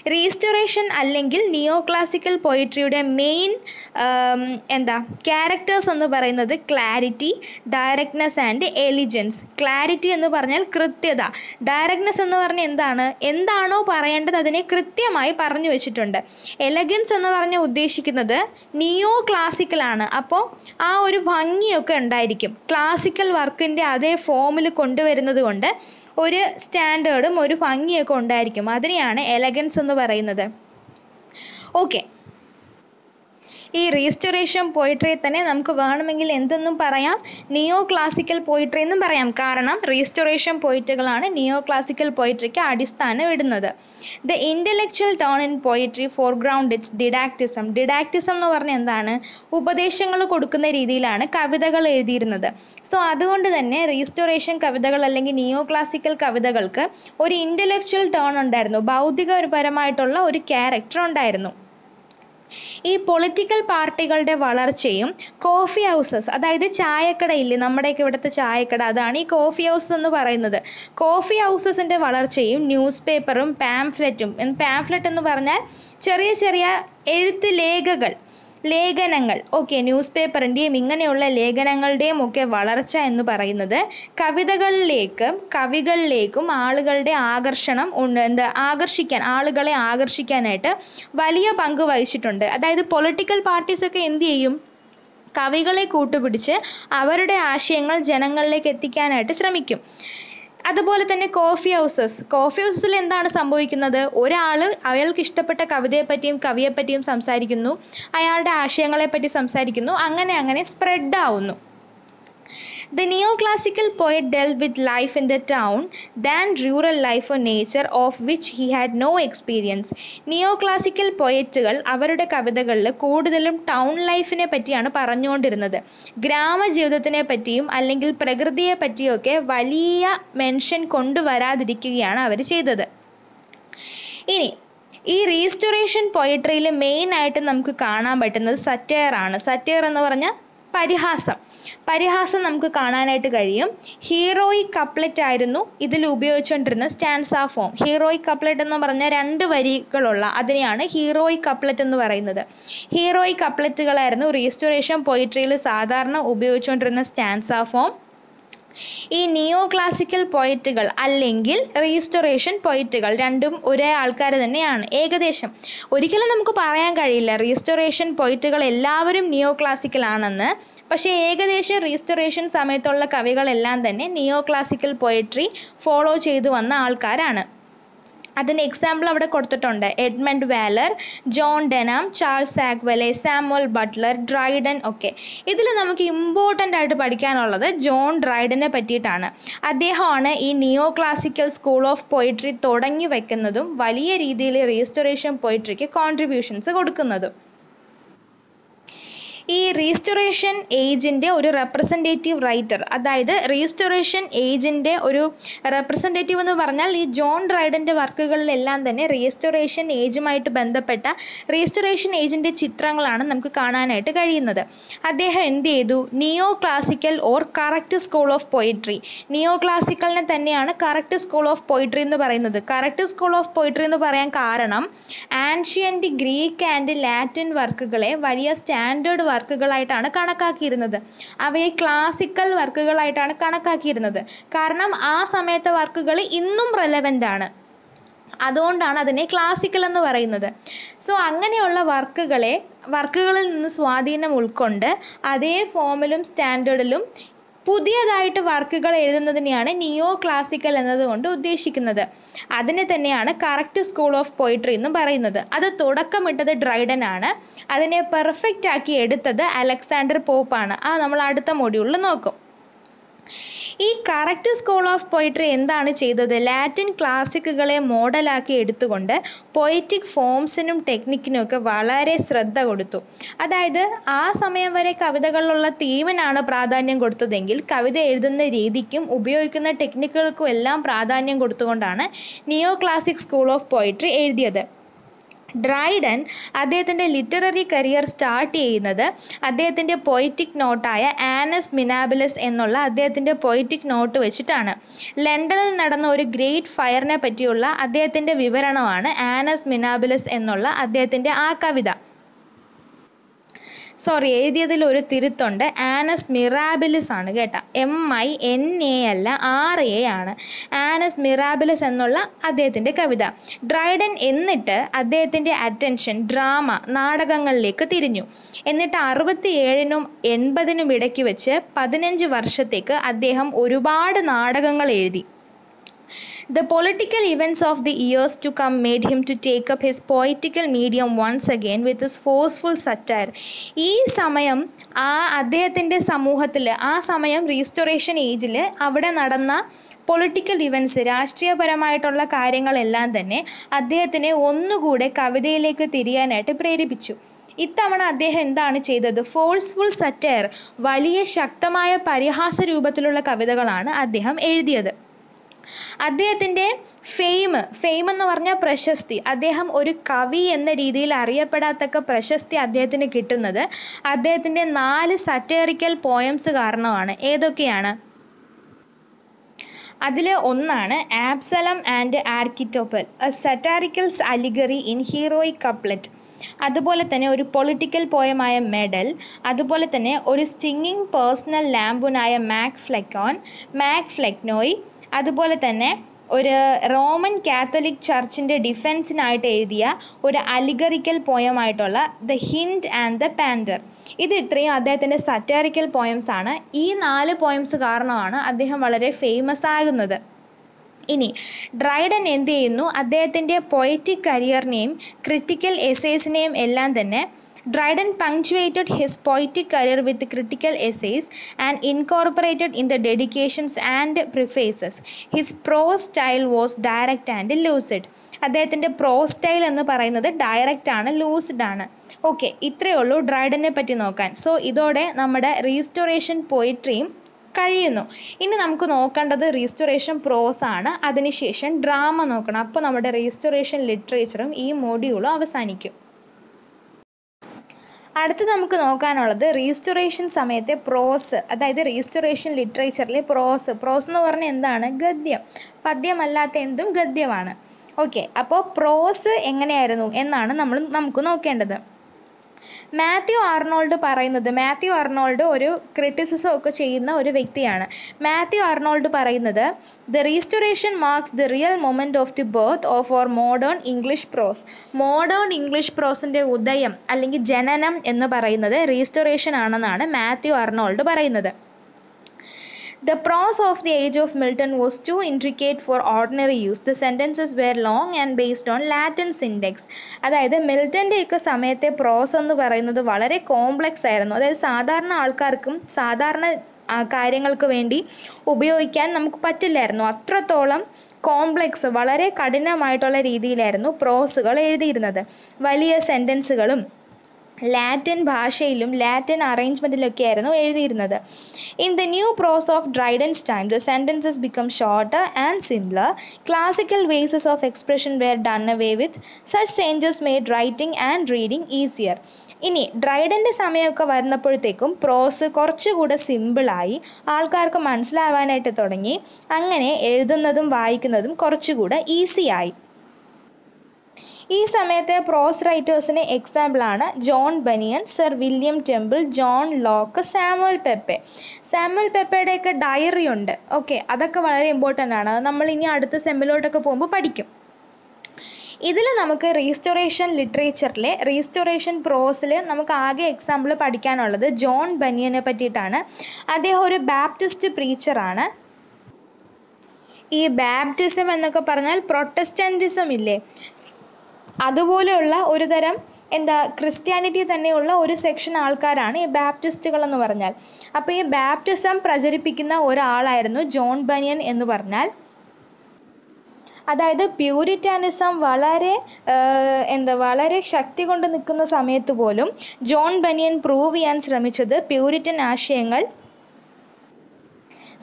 റീസ്റ്റോറേഷൻ അല്ലെങ്കിൽ നിയോ ക്ലാസിക്കൽ പോയിട്രിയുടെ മെയിൻ എന്താ ക്യാരക്ടേഴ്സ് എന്ന് പറയുന്നത് clarity directness and elegance clarity എന്ന് പറഞ്ഞാൽ കൃത്യത. ഡയറക്ട്നെസ് എന്ന് പറഞ്ഞാൽ എന്താണ്? എന്താണോ പറയേണ്ടത് അതിനെ കൃത്യമായി പറഞ്ഞു വെച്ചിട്ടുണ്ട്. എലഗൻസ് എന്ന് പറഞ്ഞ ഉദ്ദേശിക്കുന്നത് നിയോ ക്ലാസിക്കൽ ആണ്. അപ്പോൾ ആ ഒരു ഭംഗിയൊക്കെ ഉണ്ടായിരിക്കും. ക്ലാസിക്കൽ വർക്കിന്റെ അതേ ഫോമിൽ കൊണ്ടുവരുന്നത് കൊണ്ട് ഒരു സ്റ്റാൻഡേർഡും ഒരു ഭംഗിയൊക്കെ ഉണ്ടായിരിക്കും. അതിനെയാണ് എലഗൻസ് എന്ന് പറയുന്നത്. ഓക്കെ ഈ റീസ്റ്റോറേഷൻ പോയിട്രിയെ തന്നെ നമുക്ക് വേണമെങ്കിൽ എന്തെന്നും പറയാം. നിയോ ക്ലാസിക്കൽ പോയിട്രി എന്നും പറയാം. കാരണം റീസ്റ്റോറേഷൻ പോയിറ്റുകളാണ് നിയോ ക്ലാസിക്കൽ പോയിട്രിക്ക് അടിസ്ഥാനം ഇടുന്നത്. The intellectual turn in poetry foreground its didacticism didacticism എന്ന് പറഞ്ഞാൽ എന്താണ്? ഉപദേശങ്ങൾ കൊടുക്കുന്ന രീതിയിലാണ് കവിതകൾ എഴുതിയിരുന്നത്. സോ അതുകൊണ്ട് തന്നെ റീസ്റ്റോറേഷൻ കവിതകൾ അല്ലെങ്കിൽ നിയോ ക്ലാസിക്കൽ കവിതകൾക്ക് ഒരു ഇന്റലക്ച്വൽ ടേൺ ഉണ്ടായിരുന്നു. ഭൗതികപരമായിട്ടുള്ള ഒരു ക്യാരക്ടർ ഉണ്ടായിരുന്നു. ഈ പൊളിറ്റിക്കൽ പാർട്ടികളുടെ വളർച്ചയും കോഫി ഹൗസസ് അതായത് ചായക്കടയില്ലേ നമ്മുടെയൊക്കെ ഇവിടുത്തെ ചായക്കട അതാണ് ഈ കോഫി ഹൗസ് എന്ന് പറയുന്നത്. കോഫി ഹൗസസിന്റെ വളർച്ചയും ന്യൂസ് പേപ്പറും പാംഫ്ലെറ്റും പാംഫ്ലെറ്റ് എന്ന് പറഞ്ഞാൽ ചെറിയ ചെറിയ എഴുത്ത് ലേഖകൾ. ലേഖനങ്ങൾ. ഓക്കെ ന്യൂസ് പേപ്പറിന്റെയും ഇങ്ങനെയുള്ള ലേഖനങ്ങളുടെയും ഒക്കെ വളർച്ച എന്ന് പറയുന്നത് കവിതകളിലേക്കും കവികളിലേക്കും ആളുകളുടെ ആകർഷണം എന്താ ആകർഷിക്കാൻ ആളുകളെ ആകർഷിക്കാനായിട്ട് വലിയ പങ്ക് വഹിച്ചിട്ടുണ്ട്. അതായത് പൊളിറ്റിക്കൽ പാർട്ടീസ് ഒക്കെ എന്ത് ചെയ്യും? കവികളെ കൂട്ടുപിടിച്ച് അവരുടെ ആശയങ്ങൾ ജനങ്ങളിലേക്ക് എത്തിക്കാനായിട്ട് ശ്രമിക്കും. അതുപോലെ തന്നെ കോഫി ഹൗസസ് കോഫി ഹൗസസിൽ എന്താണ് സംഭവിക്കുന്നത്? ഒരാൾ അയാൾക്ക് ഇഷ്ടപ്പെട്ട കവിതയെ പറ്റിയും കവിയെ പറ്റിയും സംസാരിക്കുന്നു. അയാളുടെ ആശയങ്ങളെ പറ്റി സംസാരിക്കുന്നു. അങ്ങനെ അങ്ങനെ സ്പ്രെഡ് ആവുന്നു. The neoclassical poet dealt with life in the town than rural life or nature of which he had no experience. Neoclassical പോയറ്റുകൾ അവരുടെ കവിതകളിൽ കൂടുതലും ടൗൺ ലൈഫിനെ പറ്റിയാണ് പറഞ്ഞുകൊണ്ടിരുന്നത്. ഗ്രാമജീവിതത്തിനെ പറ്റിയും അല്ലെങ്കിൽ പ്രകൃതിയെ പറ്റിയൊക്കെ വലിയ മെൻഷൻ കൊണ്ടുവരാതിരിക്കുകയാണ് അവർ ചെയ്തത്. ഇനി ഈ റീസ്റ്റോറേഷൻ പോയട്രിയിൽ മെയിൻ ആയിട്ട് നമുക്ക് കാണാൻ പറ്റുന്നത് സറ്റയർ ആണ് സറ്റയർ എന്ന് പറഞ്ഞാൽ പരിഹാസം. പരിഹാസം നമുക്ക് കാണാനായിട്ട് കഴിയും. ഹീറോയിക് കപ്ലറ്റ് ആയിരുന്നു ഇതിൽ ഉപയോഗിച്ചുകൊണ്ടിരുന്ന സ്റ്റാൻസ ഫോം. ഹീറോയിക് കപ്ലറ്റ് എന്ന് പറഞ്ഞാൽ രണ്ട് വരികളുള്ള അതിനെയാണ് ഹീറോയിക് കപ്ലറ്റ് എന്ന് പറയുന്നത്. ഹീറോയിക് കപ്ലറ്റുകളായിരുന്നു റീസ്റ്റോറേഷൻ പൊയിട്രിയിൽ സാധാരണ ഉപയോഗിച്ചുകൊണ്ടിരുന്ന സ്റ്റാൻസ ഫോം. ഈ നിയോ ക്ലാസിക്കൽ പോയറ്റുകൾ അല്ലെങ്കിൽ റീസ്റ്റോറേഷൻ പോയറ്റുകൾ രണ്ടും ഒരേ ആൾക്കാർ തന്നെയാണ്. ഏകദേശം. ഒരിക്കലും നമുക്ക് പറയാൻ കഴിയില്ല റീസ്റ്റോറേഷൻ പോയറ്റുകൾ എല്ലാവരും നിയോ ക്ലാസിക്കൽ ആണെന്ന്. പക്ഷേ ഏകദേശം റീസ്റ്റോറേഷൻ സമയത്തുള്ള കവികളെല്ലാം തന്നെ നിയോ ക്ലാസിക്കൽ പോയട്രി ഫോളോ ചെയ്തു വന്ന ആൾക്കാരാണ്. അതിന് എക്സാമ്പിൾ അവിടെ കൊടുത്തിട്ടുണ്ട്. Edmund Waller John Denham Charles Sedley Samuel Butler Dryden ഒക്കെ. ഇതിൽ നമുക്ക് ഇമ്പോർട്ടന്റ് ആയിട്ട് പഠിക്കാനുള്ളത് ജോൺ ഡ്രൈഡനെ പറ്റിയിട്ടാണ്. അദ്ദേഹമാണ് ഈ neo classical school of poetry തുടങ്ങി വയ്ക്കുന്നതും വലിയ രീതിയിൽ റീസ്റ്റോറേഷൻ പോയിട്രിക്ക് കോൺട്രിബ്യൂഷൻസ് കൊടുക്കുന്നതും. ഈ റീസ്റ്റോറേഷൻ ഏജിന്റെ ഒരു റെപ്രസെന്റേറ്റീവ് റൈറ്റർ അതായത് റീസ്റ്റോറേഷൻ ഏജിന്റെ ഒരു റെപ്രസെന്റേറ്റീവ് എന്ന് പറഞ്ഞാൽ ഈ ജോൺ റൈഡന്റെ വർക്കുകളിലെല്ലാം തന്നെ റീസ്റ്റോറേഷൻ ഏജുമായിട്ട് ബന്ധപ്പെട്ട റീസ്റ്റോറേഷൻ ഏജിന്റെ ചിത്രങ്ങളാണ് നമുക്ക് കാണാനായിട്ട് കഴിയുന്നത്. അദ്ദേഹം എന്ത് ചെയ്തു? Neo classical or correct school of poetry neo ക്ലാസിക്കലിനെ തന്നെയാണ് കറക്റ്റ് സ്കൂൾ ഓഫ് പോയിട്രി എന്ന് പറയുന്നത്. കറക്റ്റ് സ്കൂൾ ഓഫ് പോയിട്രി എന്ന് പറയാൻ കാരണം ആൻഷ്യന്റ് ഗ്രീക്ക് ആൻഡ് ലാറ്റിൻ വർക്കുകളെ വലിയ സ്റ്റാൻഡേർഡ് വർക്കുകളായിട്ടാണ് കണക്കാക്കിയിരുന്നത്. അവയെ ക്ലാസിക്കൽ വർക്കുകളായിട്ടാണ് കണക്കാക്കിയിരുന്നത്. കാരണം ആ സമയത്തെ വർക്കുകൾ ഇന്നും റെലവന്റ് ആണ്. അതുകൊണ്ടാണ് അതിനെ ക്ലാസിക്കൽ എന്ന് പറയുന്നത്. സോ അങ്ങനെയുള്ള വർക്കുകളെ വർക്കുകളിൽ നിന്ന് സ്വാധീനം ഉൾക്കൊണ്ട് അതേ ഫോമിലും സ്റ്റാൻഡേർഡിലും പുതിയതായിട്ട് വർക്കുകൾ എഴുതുന്നതിനെയാണ് നിയോ ക്ലാസിക്കൽ എന്നതുകൊണ്ട് ഉദ്ദേശിക്കുന്നത്. അതിനെ തന്നെയാണ് കറക്റ്റ് സ്കൂൾ ഓഫ് പോയിട്രി എന്നും പറയുന്നത്. അത് തുടക്കമിട്ടത് ഡ്രൈഡൻ ആണ്. അതിനെ പെർഫെക്റ്റ് ആക്കി എടുത്തത് അലക്സാണ്ടർ പോപ്പ് ആണ്. ആ നമ്മൾ അടുത്ത മൊഡ്യൂളിൽ നോക്കും. ഈ കറക്റ്റ് സ്കൂൾ ഓഫ് പോയിട്രി എന്താണ് ചെയ്തത്? ലാറ്റിൻ ക്ലാസിക്കുകളെ മോഡലാക്കി എടുത്തുകൊണ്ട് പൊയറ്റിക് ഫോംസിനും ടെക്നിക്കിനും ഒക്കെ വളരെ ശ്രദ്ധ കൊടുത്തു. അതായത് ആ സമയം വരെ കവിതകളിലുള്ള തീമിനാണ് പ്രാധാന്യം കൊടുത്തതെങ്കിൽ കവിത എഴുതുന്ന രീതിക്കും ഉപയോഗിക്കുന്ന ടെക്നിക്കുകൾക്കും എല്ലാം പ്രാധാന്യം കൊടുത്തുകൊണ്ടാണ് neo classic school of poetry എഴുതിയത്. ഡ്രൈഡൻ അദ്ദേഹത്തിന്റെ ലിറ്റററി കരിയർ സ്റ്റാർട്ട് ചെയ്യുന്നത് അദ്ദേഹത്തിന്റെ പൊയറ്റിക് നോട്ടായ ആനസ് മിനാബിലസ് എന്നുള്ള അദ്ദേഹത്തിന്റെ പൊയറ്റിക് നോട്ട് വെച്ചിട്ടാണ്. ലണ്ടനിൽ നടന്ന ഒരു ഗ്രേറ്റ് ഫയറിനെ പറ്റിയുള്ള അദ്ദേഹത്തിന്റെ വിവരണമാണ് ആനസ് മിനാബിലസ് എന്നുള്ള അദ്ദേഹത്തിന്റെ ആ കവിത. സോറി എഴുതിയതിൽ ഒരു തിരുത്തുണ്ട്. ആനസ് മിറാബിലിസ് ആണ് കേട്ടോ. എം ഐ എൻ എ അല്ല ആർ എ ആണ്. ആനസ് മിറാബിലിസ് എന്നുള്ള അദ്ദേഹത്തിന്റെ കവിത. ഡ്രൈഡൻ എന്നിട്ട് അദ്ദേഹത്തിന്റെ അറ്റൻഷൻ ഡ്രാമ നാടകങ്ങളിലേക്ക് തിരിഞ്ഞു. എന്നിട്ട് അറുപത്തി ഏഴിനും എൺപതിനും ഇടയ്ക്ക് വെച്ച് പതിനഞ്ച് വർഷത്തേക്ക് അദ്ദേഹം ഒരുപാട് നാടകങ്ങൾ എഴുതി. The political events of the years to come made him to take up his poetical medium once again with his forceful satire. ഈ സമയം ആ അദ്ദേഹത്തിന്റെ സമൂഹത്തിൽ ആ സമയം റീസ്റ്റോറേഷൻ ഏജിൽ അവിടെ നടന്ന പൊളിറ്റിക്കൽ ഇവന്റ്സ് രാഷ്ട്രീയപരമായിട്ടുള്ള കാര്യങ്ങളെല്ലാം തന്നെ അദ്ദേഹത്തിനെ ഒന്നുകൂടെ കവിതയിലേക്ക് തിരിയാനായിട്ട് പ്രേരിപ്പിച്ചു. ഇത്തവണ അദ്ദേഹം എന്താണ് ചെയ്തത്? ഫോഴ്സ്ഫുൾ സറ്റയർ വലിയ ശക്തമായ പരിഹാസ രൂപത്തിലുള്ള കവിതകളാണ് അദ്ദേഹം എഴുതിയത്. അദ്ദേഹത്തിന്റെ ഫെയിം ഫെയിം എന്ന് പറഞ്ഞാൽ പ്രശസ്തി. അദ്ദേഹം ഒരു കവി എന്ന രീതിയിൽ അറിയപ്പെടാത്തക്ക പ്രശസ്തി അദ്ദേഹത്തിന് കിട്ടുന്നത് അദ്ദേഹത്തിന്റെ നാല് സറ്റേറിക്കൽ പോയംസ് കാരണമാണ്. ഏതൊക്കെയാണ്? അതിൽ ഒന്നാണ് Absalom and Achitophel a allegory in heroic couplet. അതുപോലെ തന്നെ ഒരു പൊളിറ്റിക്കൽ പോയമായ മെഡൽ അതുപോലെ തന്നെ ഒരു സ്റ്റിങ്ങിങ് പേഴ്സണൽ ലാമ്പുനായ മാക് ഫ്ലെക്കോൺ മാക് ഫ്ലെക്നോയ് അതുപോലെ തന്നെ ഒരു റോമൻ കാത്തോലിക് ചർച്ചിന്റെ ഡിഫെൻസിനായിട്ട് എഴുതിയ ഒരു allegorical പോയമായിട്ടുള്ള the hind and the panther. ഇത് ഇത്രയും അദ്ദേഹത്തിന്റെ സറ്റാറിക്കൽ പോയംസ് ആണ്. ഈ നാല് പോയംസ് കാരണമാണ് അദ്ദേഹം വളരെ ഫേമസ് ആകുന്നത്. ഇനി ഡ്രൈഡൻ എന്ത് ചെയ്യുന്നു? അദ്ദേഹത്തിന്റെ പൊയറ്റിക് കരിയറിനെയും ക്രിട്ടിക്കൽ എസേസിനെയും എല്ലാം തന്നെ Dryden punctuated his poetic career with critical essays and incorporated in the dedications and prefaces. His prose style was direct and lucid. അദ്ദേഹത്തിന്റെ പ്രോസ് സ്റ്റൈൽ എന്ന് പറയുന്നത് ഡയറക്റ്റ് ആണ് ലൂസിഡ് ആണ്. ഓക്കെ ഇത്രയേ ഉള്ളൂ ഡ്രൈഡനെ പറ്റി നോക്കാൻ. സോ ഇതോടെ നമ്മുടെ റീസ്റ്റോറേഷൻ പോയിട്രിയും കഴിയുന്നു. ഇനി നമുക്ക് നോക്കേണ്ടത് റീസ്റ്റോറേഷൻ പ്രോസ് ആണ്. അതിനുശേഷം ഡ്രാമ നോക്കണം. അപ്പോൾ നമ്മുടെ റീസ്റ്റോറേഷൻ ലിറ്ററേച്ചറും ഈ മോഡ്യൂളും അവസാനിക്കും. അടുത്ത് നമുക്ക് നോക്കാനുള്ളത് റീസ്റ്റോറേഷൻ സമയത്തെ പ്രോസ് അതായത് റീസ്റ്റോറേഷൻ ലിറ്ററേച്ചറിലെ പ്രോസ് പ്രോസ് എന്ന് പറഞ്ഞാൽ എന്താണ്? ഗദ്യം. പദ്യമല്ലാത്ത എന്തും ഗദ്യമാണ്. ഓക്കെ അപ്പോൾ പ്രോസ് എങ്ങനെയായിരുന്നു? എന്നാണ് നമ്മൾ നമുക്ക് നോക്കേണ്ടത്. മാത്യു ആർണോൾഡ് പറയുന്നത് മാത്യു ആർണോൾഡ് ഒരു ക്രിറ്റിസിസം ഒക്കെ ചെയ്യുന്ന ഒരു വ്യക്തിയാണ്. മാത്യു ആർണോൾഡ് പറയുന്നത് the Restoration marks the real moment of the birth of our modern English prose modern English പ്രോസിന്റെ ഉദയം അല്ലെങ്കിൽ ജനനം എന്ന് പറയുന്നത് റീസ്റ്റോറേഷൻ ആണെന്നാണ് മാത്യു ആർണോൾഡ് പറയുന്നത്. The prose of the age of Milton was too intricate for ordinary use. The sentences were long and based on Latin syntax. അതായത് മിൽട്ടന്റെയൊക്കെ സമയത്തെ പ്രോസ് എന്ന് പറയുന്നത് വളരെ കോംപ്ലക്സ് ആയിരുന്നു അതായത് സാധാരണ ആൾക്കാർക്കും സാധാരണ കാര്യങ്ങൾക്ക് വേണ്ടി ഉപയോഗിക്കാൻ നമുക്ക് പറ്റില്ലായിരുന്നു അത്രത്തോളം കോംപ്ലക്സ് വളരെ കഠിനമായിട്ടുള്ള രീതിയിലായിരുന്നു പ്രോസുകൾ എഴുതിയിരുന്നത് വലിയ സെന്റൻസുകളും ലാറ്റിൻ ഭാഷയിലും ലാറ്റിൻ അറേഞ്ച്മെന്റിലൊക്കെ ആയിരുന്നു എഴുതിയിരുന്നത് in the new prose of Dryden's time the sentences become shorter and simpler classical ways of expression were done away with such changes made writing and reading easier ഇനി ഡ്രൈഡന്റെ സമയമൊക്കെ വരുന്നപ്പോഴത്തേക്കും പ്രോസ് കുറച്ചുകൂടെ സിമ്പിളായി ആൾക്കാർക്ക് മനസ്സിലാവാനായിട്ട് തുടങ്ങി. അങ്ങനെ എഴുതുന്നതും വായിക്കുന്നതും കുറച്ചുകൂടെ ഈസിയായി ഈ സമയത്തെ പ്രോസ് റൈറ്റേഴ്സിന് എക്സാമ്പിളാണ് John Bunyan Sir William Temple John Locke Samuel Pepys. Samuel പെപ്പയുടെയൊക്കെ diary ഉണ്ട്. ഓക്കെ അതൊക്കെ വളരെ ഇമ്പോർട്ടന്റ് ആണ്. അത് നമ്മൾ ഇനി അടുത്ത സെമ്മിലോട്ടൊക്കെ പോകുമ്പോൾ പഠിക്കും. ഇതിൽ നമുക്ക് റീസ്റ്റോറേഷൻ ലിറ്ററേച്ചറിലെ റീസ്റ്റോറേഷൻ പ്രോസിൽ നമുക്ക് ആകെ എക്സാമ്പിൾ പഠിക്കാനുള്ളത് ജോൺ ബനിയനെ പറ്റിയിട്ടാണ്. അദ്ദേഹം ഒരു ബാപ്റ്റിസ്റ്റ് പ്രീച്ചറാണ് ഈ ബാപ്റ്റിസം എന്നൊക്കെ പറഞ്ഞാൽ പ്രൊട്ടസ്റ്റന്റിസം ഇല്ലേ? അതുപോലെയുള്ള ഒരു തരം എന്താ ക്രിസ്ത്യാനിറ്റി തന്നെയുള്ള ഒരു സെക്ഷൻ ആൾക്കാരാണ് ഈ ബാപ്റ്റിസ്റ്റുകൾ എന്ന് പറഞ്ഞാൽ. അപ്പോൾ ഈ ബാപ്റ്റിസം പ്രചരിപ്പിക്കുന്ന ഒരാളായിരുന്നു ജോൺ ബനിയൻ എന്ന് പറഞ്ഞാൽ. അതായത് പ്യൂരിറ്റാനിസം വളരെ എന്താ വളരെ ശക്തി കൊണ്ട് നിൽക്കുന്ന സമയത്ത് പോലും ജോൺ ബനിയൻ പ്രൂവ് ചെയ്യാൻ ശ്രമിച്ചത് പ്യൂരിറ്റൻ ആശയങ്ങൾ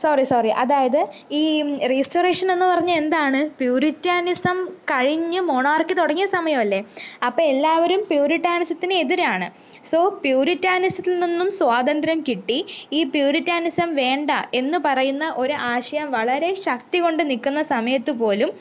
സോറി സോറി അതായത് ഈ റീസ്റ്റോറേഷൻ എന്ന് പറഞ്ഞാൽ എന്താണ്? പ്യൂരിറ്റാനിസം കഴിഞ്ഞ് മൊണാർക്കി തുടങ്ങിയ സമയമല്ലേ? അപ്പോൾ എല്ലാവരും പ്യൂരിറ്റാനിസത്തിന് എതിരാണ്. സോ പ്യൂരിറ്റാനിസത്തിൽ നിന്നും സ്വാതന്ത്ര്യം കിട്ടി. ഈ പ്യൂരിറ്റാനിസം വേണ്ട എന്ന് പറയുന്ന ഒരു ആശയം വളരെ ശക്തി കൊണ്ട് നിൽക്കുന്ന സമയത്ത് പോലും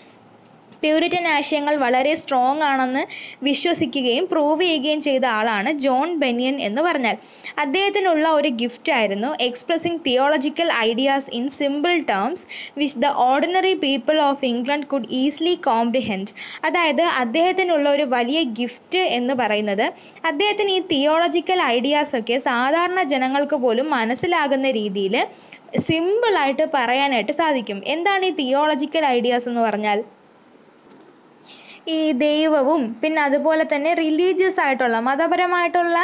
പ്യൂരിറ്റൻ ആശയങ്ങൾ വളരെ സ്ട്രോങ് ആണെന്ന് വിശ്വസിക്കുകയും പ്രൂവ് ചെയ്യുകയും ചെയ്ത ആളാണ് ജോൺ ബെനിയൻ എന്ന് പറഞ്ഞാൽ. അദ്ദേഹത്തിനുള്ള ഒരു ഗിഫ്റ്റ് ആയിരുന്നു expressing theological ideas in simple terms which the ordinary people of England could easily comprehend അതായത് അദ്ദേഹത്തിനുള്ള ഒരു വലിയ ഗിഫ്റ്റ് എന്ന് പറയുന്നത് അദ്ദേഹത്തിന് ഈ തിയോളജിക്കൽ ഐഡിയാസ് ഒക്കെ സാധാരണ ജനങ്ങൾക്ക് പോലും മനസ്സിലാകുന്ന രീതിയിൽ സിമ്പിളായിട്ട് പറയാനായിട്ട് സാധിക്കും. എന്താണ് ഈ തിയോളജിക്കൽ ഐഡിയാസ് എന്ന് പറഞ്ഞാൽ? ഈ ദൈവവും പിന്നെ അതുപോലെ തന്നെ റിലീജിയസ് ആയിട്ടുള്ള മതപരമായിട്ടുള്ള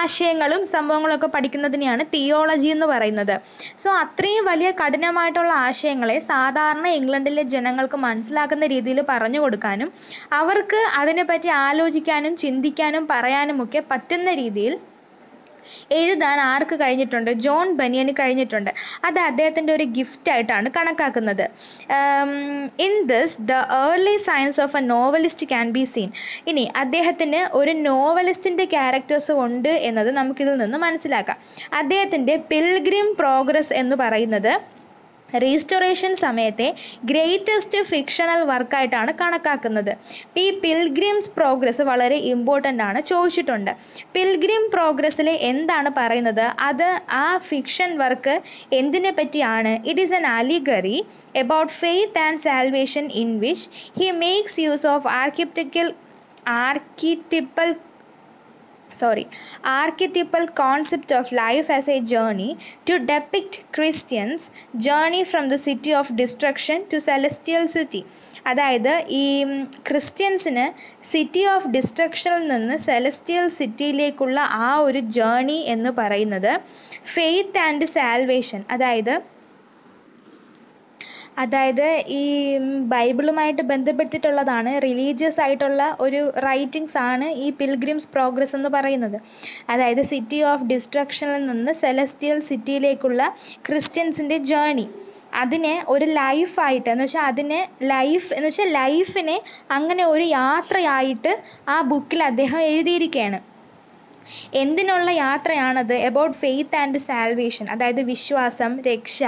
ആശയങ്ങളും സംഭവങ്ങളും ഒക്കെ പഠിക്കുന്നതിനെയാണ് തിയോളജി എന്ന് പറയുന്നത്. സോ അത്രയും വലിയ കഠിനമായിട്ടുള്ള ആശയങ്ങളെ സാധാരണ ഇംഗ്ലണ്ടിലെ ജനങ്ങൾക്ക് മനസ്സിലാക്കുന്ന രീതിയിൽ പറഞ്ഞു കൊടുക്കാനും അവർക്ക് അതിനെപ്പറ്റി ആലോചിക്കാനും ചിന്തിക്കാനും പറയാനും ഒക്കെ പറ്റുന്ന രീതിയിൽ എഴുതാൻ ആർക്ക് കഴിഞ്ഞിട്ടുണ്ട്? ജോൺ ബനിയന് കഴിഞ്ഞിട്ടുണ്ട്. അത് അദ്ദേഹത്തിന്റെ ഒരു ഗിഫ്റ്റ് ആയിട്ടാണ് കണക്കാക്കുന്നത്. In this the early science of a novelist can be seen ഇനി അദ്ദേഹത്തിന് ഒരു നോവലിസ്റ്റിന്റെ ക്യാരക്ടേഴ്സ് ഉണ്ട് എന്നത് നമുക്കിതിൽ നിന്ന് മനസ്സിലാക്കാം. അദ്ദേഹത്തിന്റെ പിൽഗ്രിം പ്രോഗ്രസ് എന്ന് പറയുന്നത് റീസ്റ്റോറേഷൻ സമയത്തെ ഗ്രേറ്റസ്റ്റ് ഫിക്ഷണൽ വർക്കായിട്ടാണ് കണക്കാക്കുന്നത്. ഈ പിൽഗ്രിംസ് പ്രോഗ്രസ് വളരെ ഇമ്പോർട്ടന്റ് ആണ് ചോദിച്ചിട്ടുണ്ട്. പിൽഗ്രിം പ്രോഗ്രസ്സിൽ എന്താണ് പറയുന്നത്? അത് ആ ഫിക്ഷൻ വർക്ക് എന്തിനെ പറ്റിയാണ്? It is an allegory about faith and salvation in which he makes use of architectural archetypal sorry archetypal concept of life as a journey to depict Christians journey from the city of destruction to celestial city അതായത് ഈ ക്രിസ്ത്യൻസിന് city of ഡിസ്ട്രക്ഷനിൽ നിന്ന് celestial സിറ്റിയിലേക്കുള്ള ആ ഒരു journey എന്ന് പറയുന്നത് faith and salvation അതായത് അതായത് ഈ ബൈബിളുമായിട്ട് ബന്ധപ്പെട്ടിട്ടുള്ളതാണ് റിലീജിയസ് ആയിട്ടുള്ള ഒരു റൈറ്റിങ്സ് ആണ് ഈ പിൽഗ്രിംസ് പ്രോഗ്രസ് എന്ന് പറയുന്നത്. അതായത് സിറ്റി ഓഫ് ഡിസ്ട്രക്ഷനിൽ നിന്ന് സെലസ്റ്റിയൽ സിറ്റിയിലേക്കുള്ള ക്രിസ്ത്യൻസിന്റെ ജേർണി അതിനെ ഒരു ലൈഫായിട്ട് എന്ന് വെച്ചാൽ അതിനെ ലൈഫ് എന്ന് വെച്ചാൽ ലൈഫിനെ അങ്ങനെ ഒരു യാത്രയായിട്ട് ആ ബുക്കിൽ അദ്ദേഹം എഴുതിയിരിക്കുകയാണ് എന്തിനുള്ള യാത്രയാണത് എബൌട്ട് ഫെയ്ത്ത് ആൻഡ് സാൽവേഷൻ അതായത് വിശ്വാസം രക്ഷ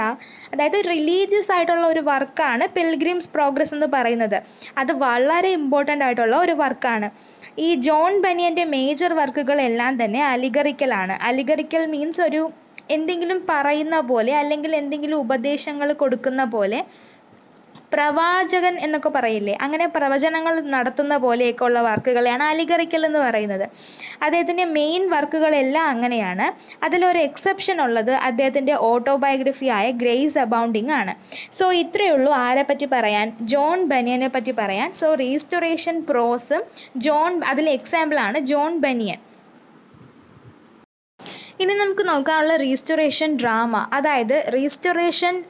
അതായത് റിലീജിയസ് ആയിട്ടുള്ള ഒരു വർക്കാണ് പിൽഗ്രിംസ് പ്രോഗ്രസ് എന്ന് പറയുന്നത്. അത് വളരെ ഇമ്പോർട്ടന്റ് ആയിട്ടുള്ള ഒരു വർക്കാണ്. ഈ ജോൺ ബനിയന്റെ മേജർ വർക്കുകളെല്ലാം തന്നെ അലിഗറിക്കലാണ് അലിഗറിക്കൽ മീൻസ് ഒരു എന്തെങ്കിലും പറയുന്ന പോലെ അല്ലെങ്കിൽ എന്തെങ്കിലും ഉപദേശങ്ങൾ കൊടുക്കുന്ന പോലെ പ്രവാചകൻ എന്നൊക്കെ പറയില്ലേ? അങ്ങനെ പ്രവചനങ്ങൾ നടത്തുന്ന പോലെയൊക്കെ ഉള്ള വർക്കുകളെയാണ് അലിഗറിക്കൽ എന്ന് പറയുന്നത്. അദ്ദേഹത്തിന്റെ മെയിൻ വർക്കുകളെല്ലാം അങ്ങനെയാണ്. അതിലൊരു എക്സെപ്ഷൻ ഉള്ളത് അദ്ദേഹത്തിന്റെ ഓട്ടോബയോഗ്രഫി ആയ ഗ്രേസ് അബൗണ്ടിങ് ആണ്. സോ ഇത്രയേ ഉള്ളൂ ആരെ പറ്റി പറയാൻ. ജോൺ ബനിയനെ പറ്റി പറയാൻ. സോ റീസ്റ്റോറേഷൻ പ്രോസും ജോൺ അതിലെ എക്സാമ്പിളാണ് ജോൺ ബനിയൻ ഇനി നമുക്ക് നോക്കാനുള്ള റീസ്റ്റോറേഷൻ ഡ്രാമ അതായത് റീസ്റ്റോറേഷൻ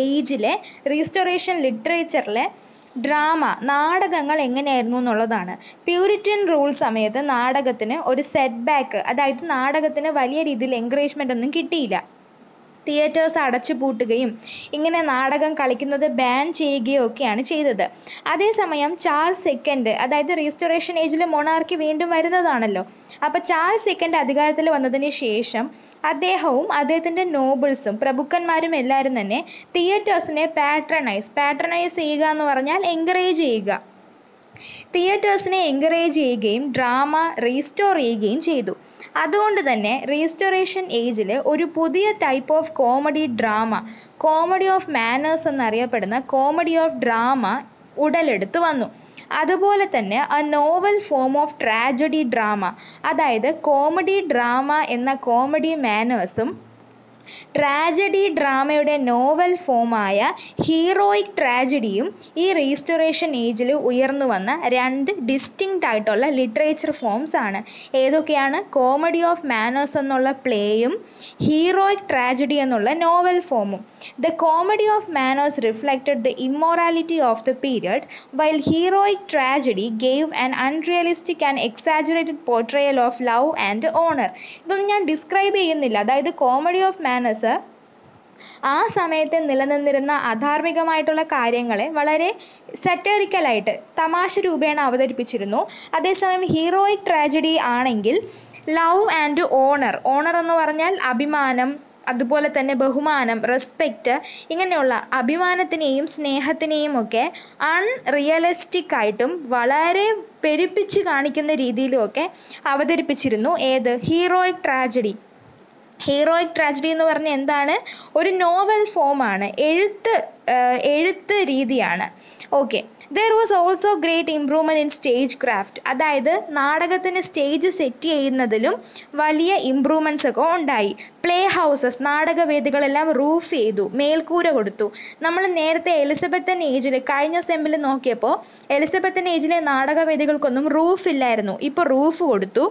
ഏജിലെ റീസ്റ്റോറേഷൻ ലിറ്ററേച്ചറിലെ ഡ്രാമ നാടകങ്ങൾ എങ്ങനെയായിരുന്നു എന്നുള്ളതാണ്. പ്യൂരിറ്റൻ റൂൾ സമയത്ത് നാടകത്തിന് ഒരു സെറ്റ് ബാക്ക് അതായത് നാടകത്തിന് വലിയ രീതിയിൽ എൻകറേജ്മെന്റ് ഒന്നും കിട്ടിയില്ല. തിയേറ്റേഴ്സ് അടച്ചുപൂട്ടുകയും ഇങ്ങനെ നാടകം കളിക്കുന്നത് ബാൻ ചെയ്യുകയോ ഒക്കെയാണ് ചെയ്തത്. അതേസമയം ചാൾസ് സെക്കൻഡ് അതായത് റീസ്റ്റോറേഷൻ ഏജിൽ മൊണാർക്കി വീണ്ടും വരുന്നതാണല്ലോ. അപ്പോൾ ചാൾസ് സെക്കൻഡ് അധികാരത്തിൽ വന്നതിന് ശേഷം അദ്ദേഹവും അദ്ദേഹത്തിന്റെ നോബിൾസും പ്രഭുക്കന്മാരും എല്ലാവരും തന്നെ തിയേറ്റേഴ്സിനെ പാട്രണൈസ് പാട്രണൈസ് ചെയ്യുക എന്ന് പറഞ്ഞാൽ എൻകറേജ് ചെയ്യുക. തിയേറ്റേഴ്സിനെ എൻകറേജ് ചെയ്യുകയും ഡ്രാമ റീസ്റ്റോർ ചെയ്യുകയും ചെയ്തു. അതുകൊണ്ട് തന്നെ റീസ്റ്റോറേഷൻ ഏജിൽ ഒരു പുതിയ type of comedy drama comedy of manners എന്നറിയപ്പെടുന്ന കോമഡി ഓഫ് ഡ്രാമ ഉടലെടുത്ത് വന്നു. അതുപോലെ തന്നെ a novel form of tragedy drama അതായത് കോമഡി ഡ്രാമ എന്ന കോമഡി മാനേഴ്സും ട്രാജഡി ഡ്രാമയുടെ നോവൽ ഫോമായ ഹീറോയിക് ട്രാജഡിയും ഈ റീസ്റ്റോറേഷൻ ഏജിൽ ഉയർന്നു വന്ന രണ്ട് ഡിസ്റ്റിങ്ക്റ്റ് ആയിട്ടുള്ള ലിറ്ററേച്ചർ ഫോംസ് ആണ്. ഏതൊക്കെയാണ്? കോമഡി ഓഫ് മാനേഴ്സ് എന്നുള്ള പ്ലേയും ഹീറോയിക് ട്രാജഡി എന്നുള്ള നോവൽ ഫോമും. The comedy of manners reflected the immorality of the period while heroic tragedy gave an unrealistic and exaggerated portrayal of love and honour. ഇതൊന്നും ഞാൻ describe ചെയ്യുന്നില്ല. അതായത് കോമഡി ഓഫ് മാനേഴ്സ് ആ സമയത്ത് നിലനിന്നിരുന്ന അധാർമികമായിട്ടുള്ള കാര്യങ്ങളെ വളരെ സറ്ററിക്കലായിട്ട് തമാശ രൂപേണ അവതരിപ്പിച്ചിരുന്നു. അതേസമയം ഹീറോയിക് ട്രാജഡി ആണെങ്കിൽ ലവ് ആൻഡ് ഓണർ ഓണർ എന്ന് പറഞ്ഞാൽ അഭിമാനം അതുപോലെ തന്നെ ബഹുമാനം റെസ്പെക്റ്റ് ഇങ്ങനെയുള്ള അഭിമാനത്തിനെയും സ്നേഹത്തിനെയും ഒക്കെ അൺറിയലിസ്റ്റിക് ആയിട്ടും വളരെ പെരുപ്പിച്ച് കാണിക്കുന്ന രീതിയിലും ഒക്കെ അവതരിപ്പിച്ചിരുന്നു. ഏത്? ഹീറോയിക് ട്രാജഡി ഹീറോയിക് ട്രാജഡി എന്ന് പറഞ്ഞാൽ എന്താണ്? ഒരു നോവൽ ഫോമാണ് എഴുത്ത് എഴുത്ത് രീതിയാണ്. Okay there was also great improvement in stage craft അതായത് നാടകത്തിന് സ്റ്റേജ് സെറ്റ് ചെയ്യുന്നതിലും വലിയ ഇമ്പ്രൂവ്മെന്റ്സ് ഒക്കെ ഉണ്ടായി. പ്ലേ ഹൗസസ് നാടകവേദികളെല്ലാം റൂഫ് ചെയ്തു മേൽക്കൂര കൊടുത്തു. നമ്മൾ നേരത്തെ എലിസബത്തൻ ഏജിൽ കഴിഞ്ഞ സെമ്മിൽ നോക്കിയപ്പോൾ എലിസബത്തൻ ഏജിലെ നാടകവേദികൾക്കൊന്നും റൂഫ് ഇല്ലായിരുന്നു. ഇപ്പോൾ റൂഫ് കൊടുത്തു.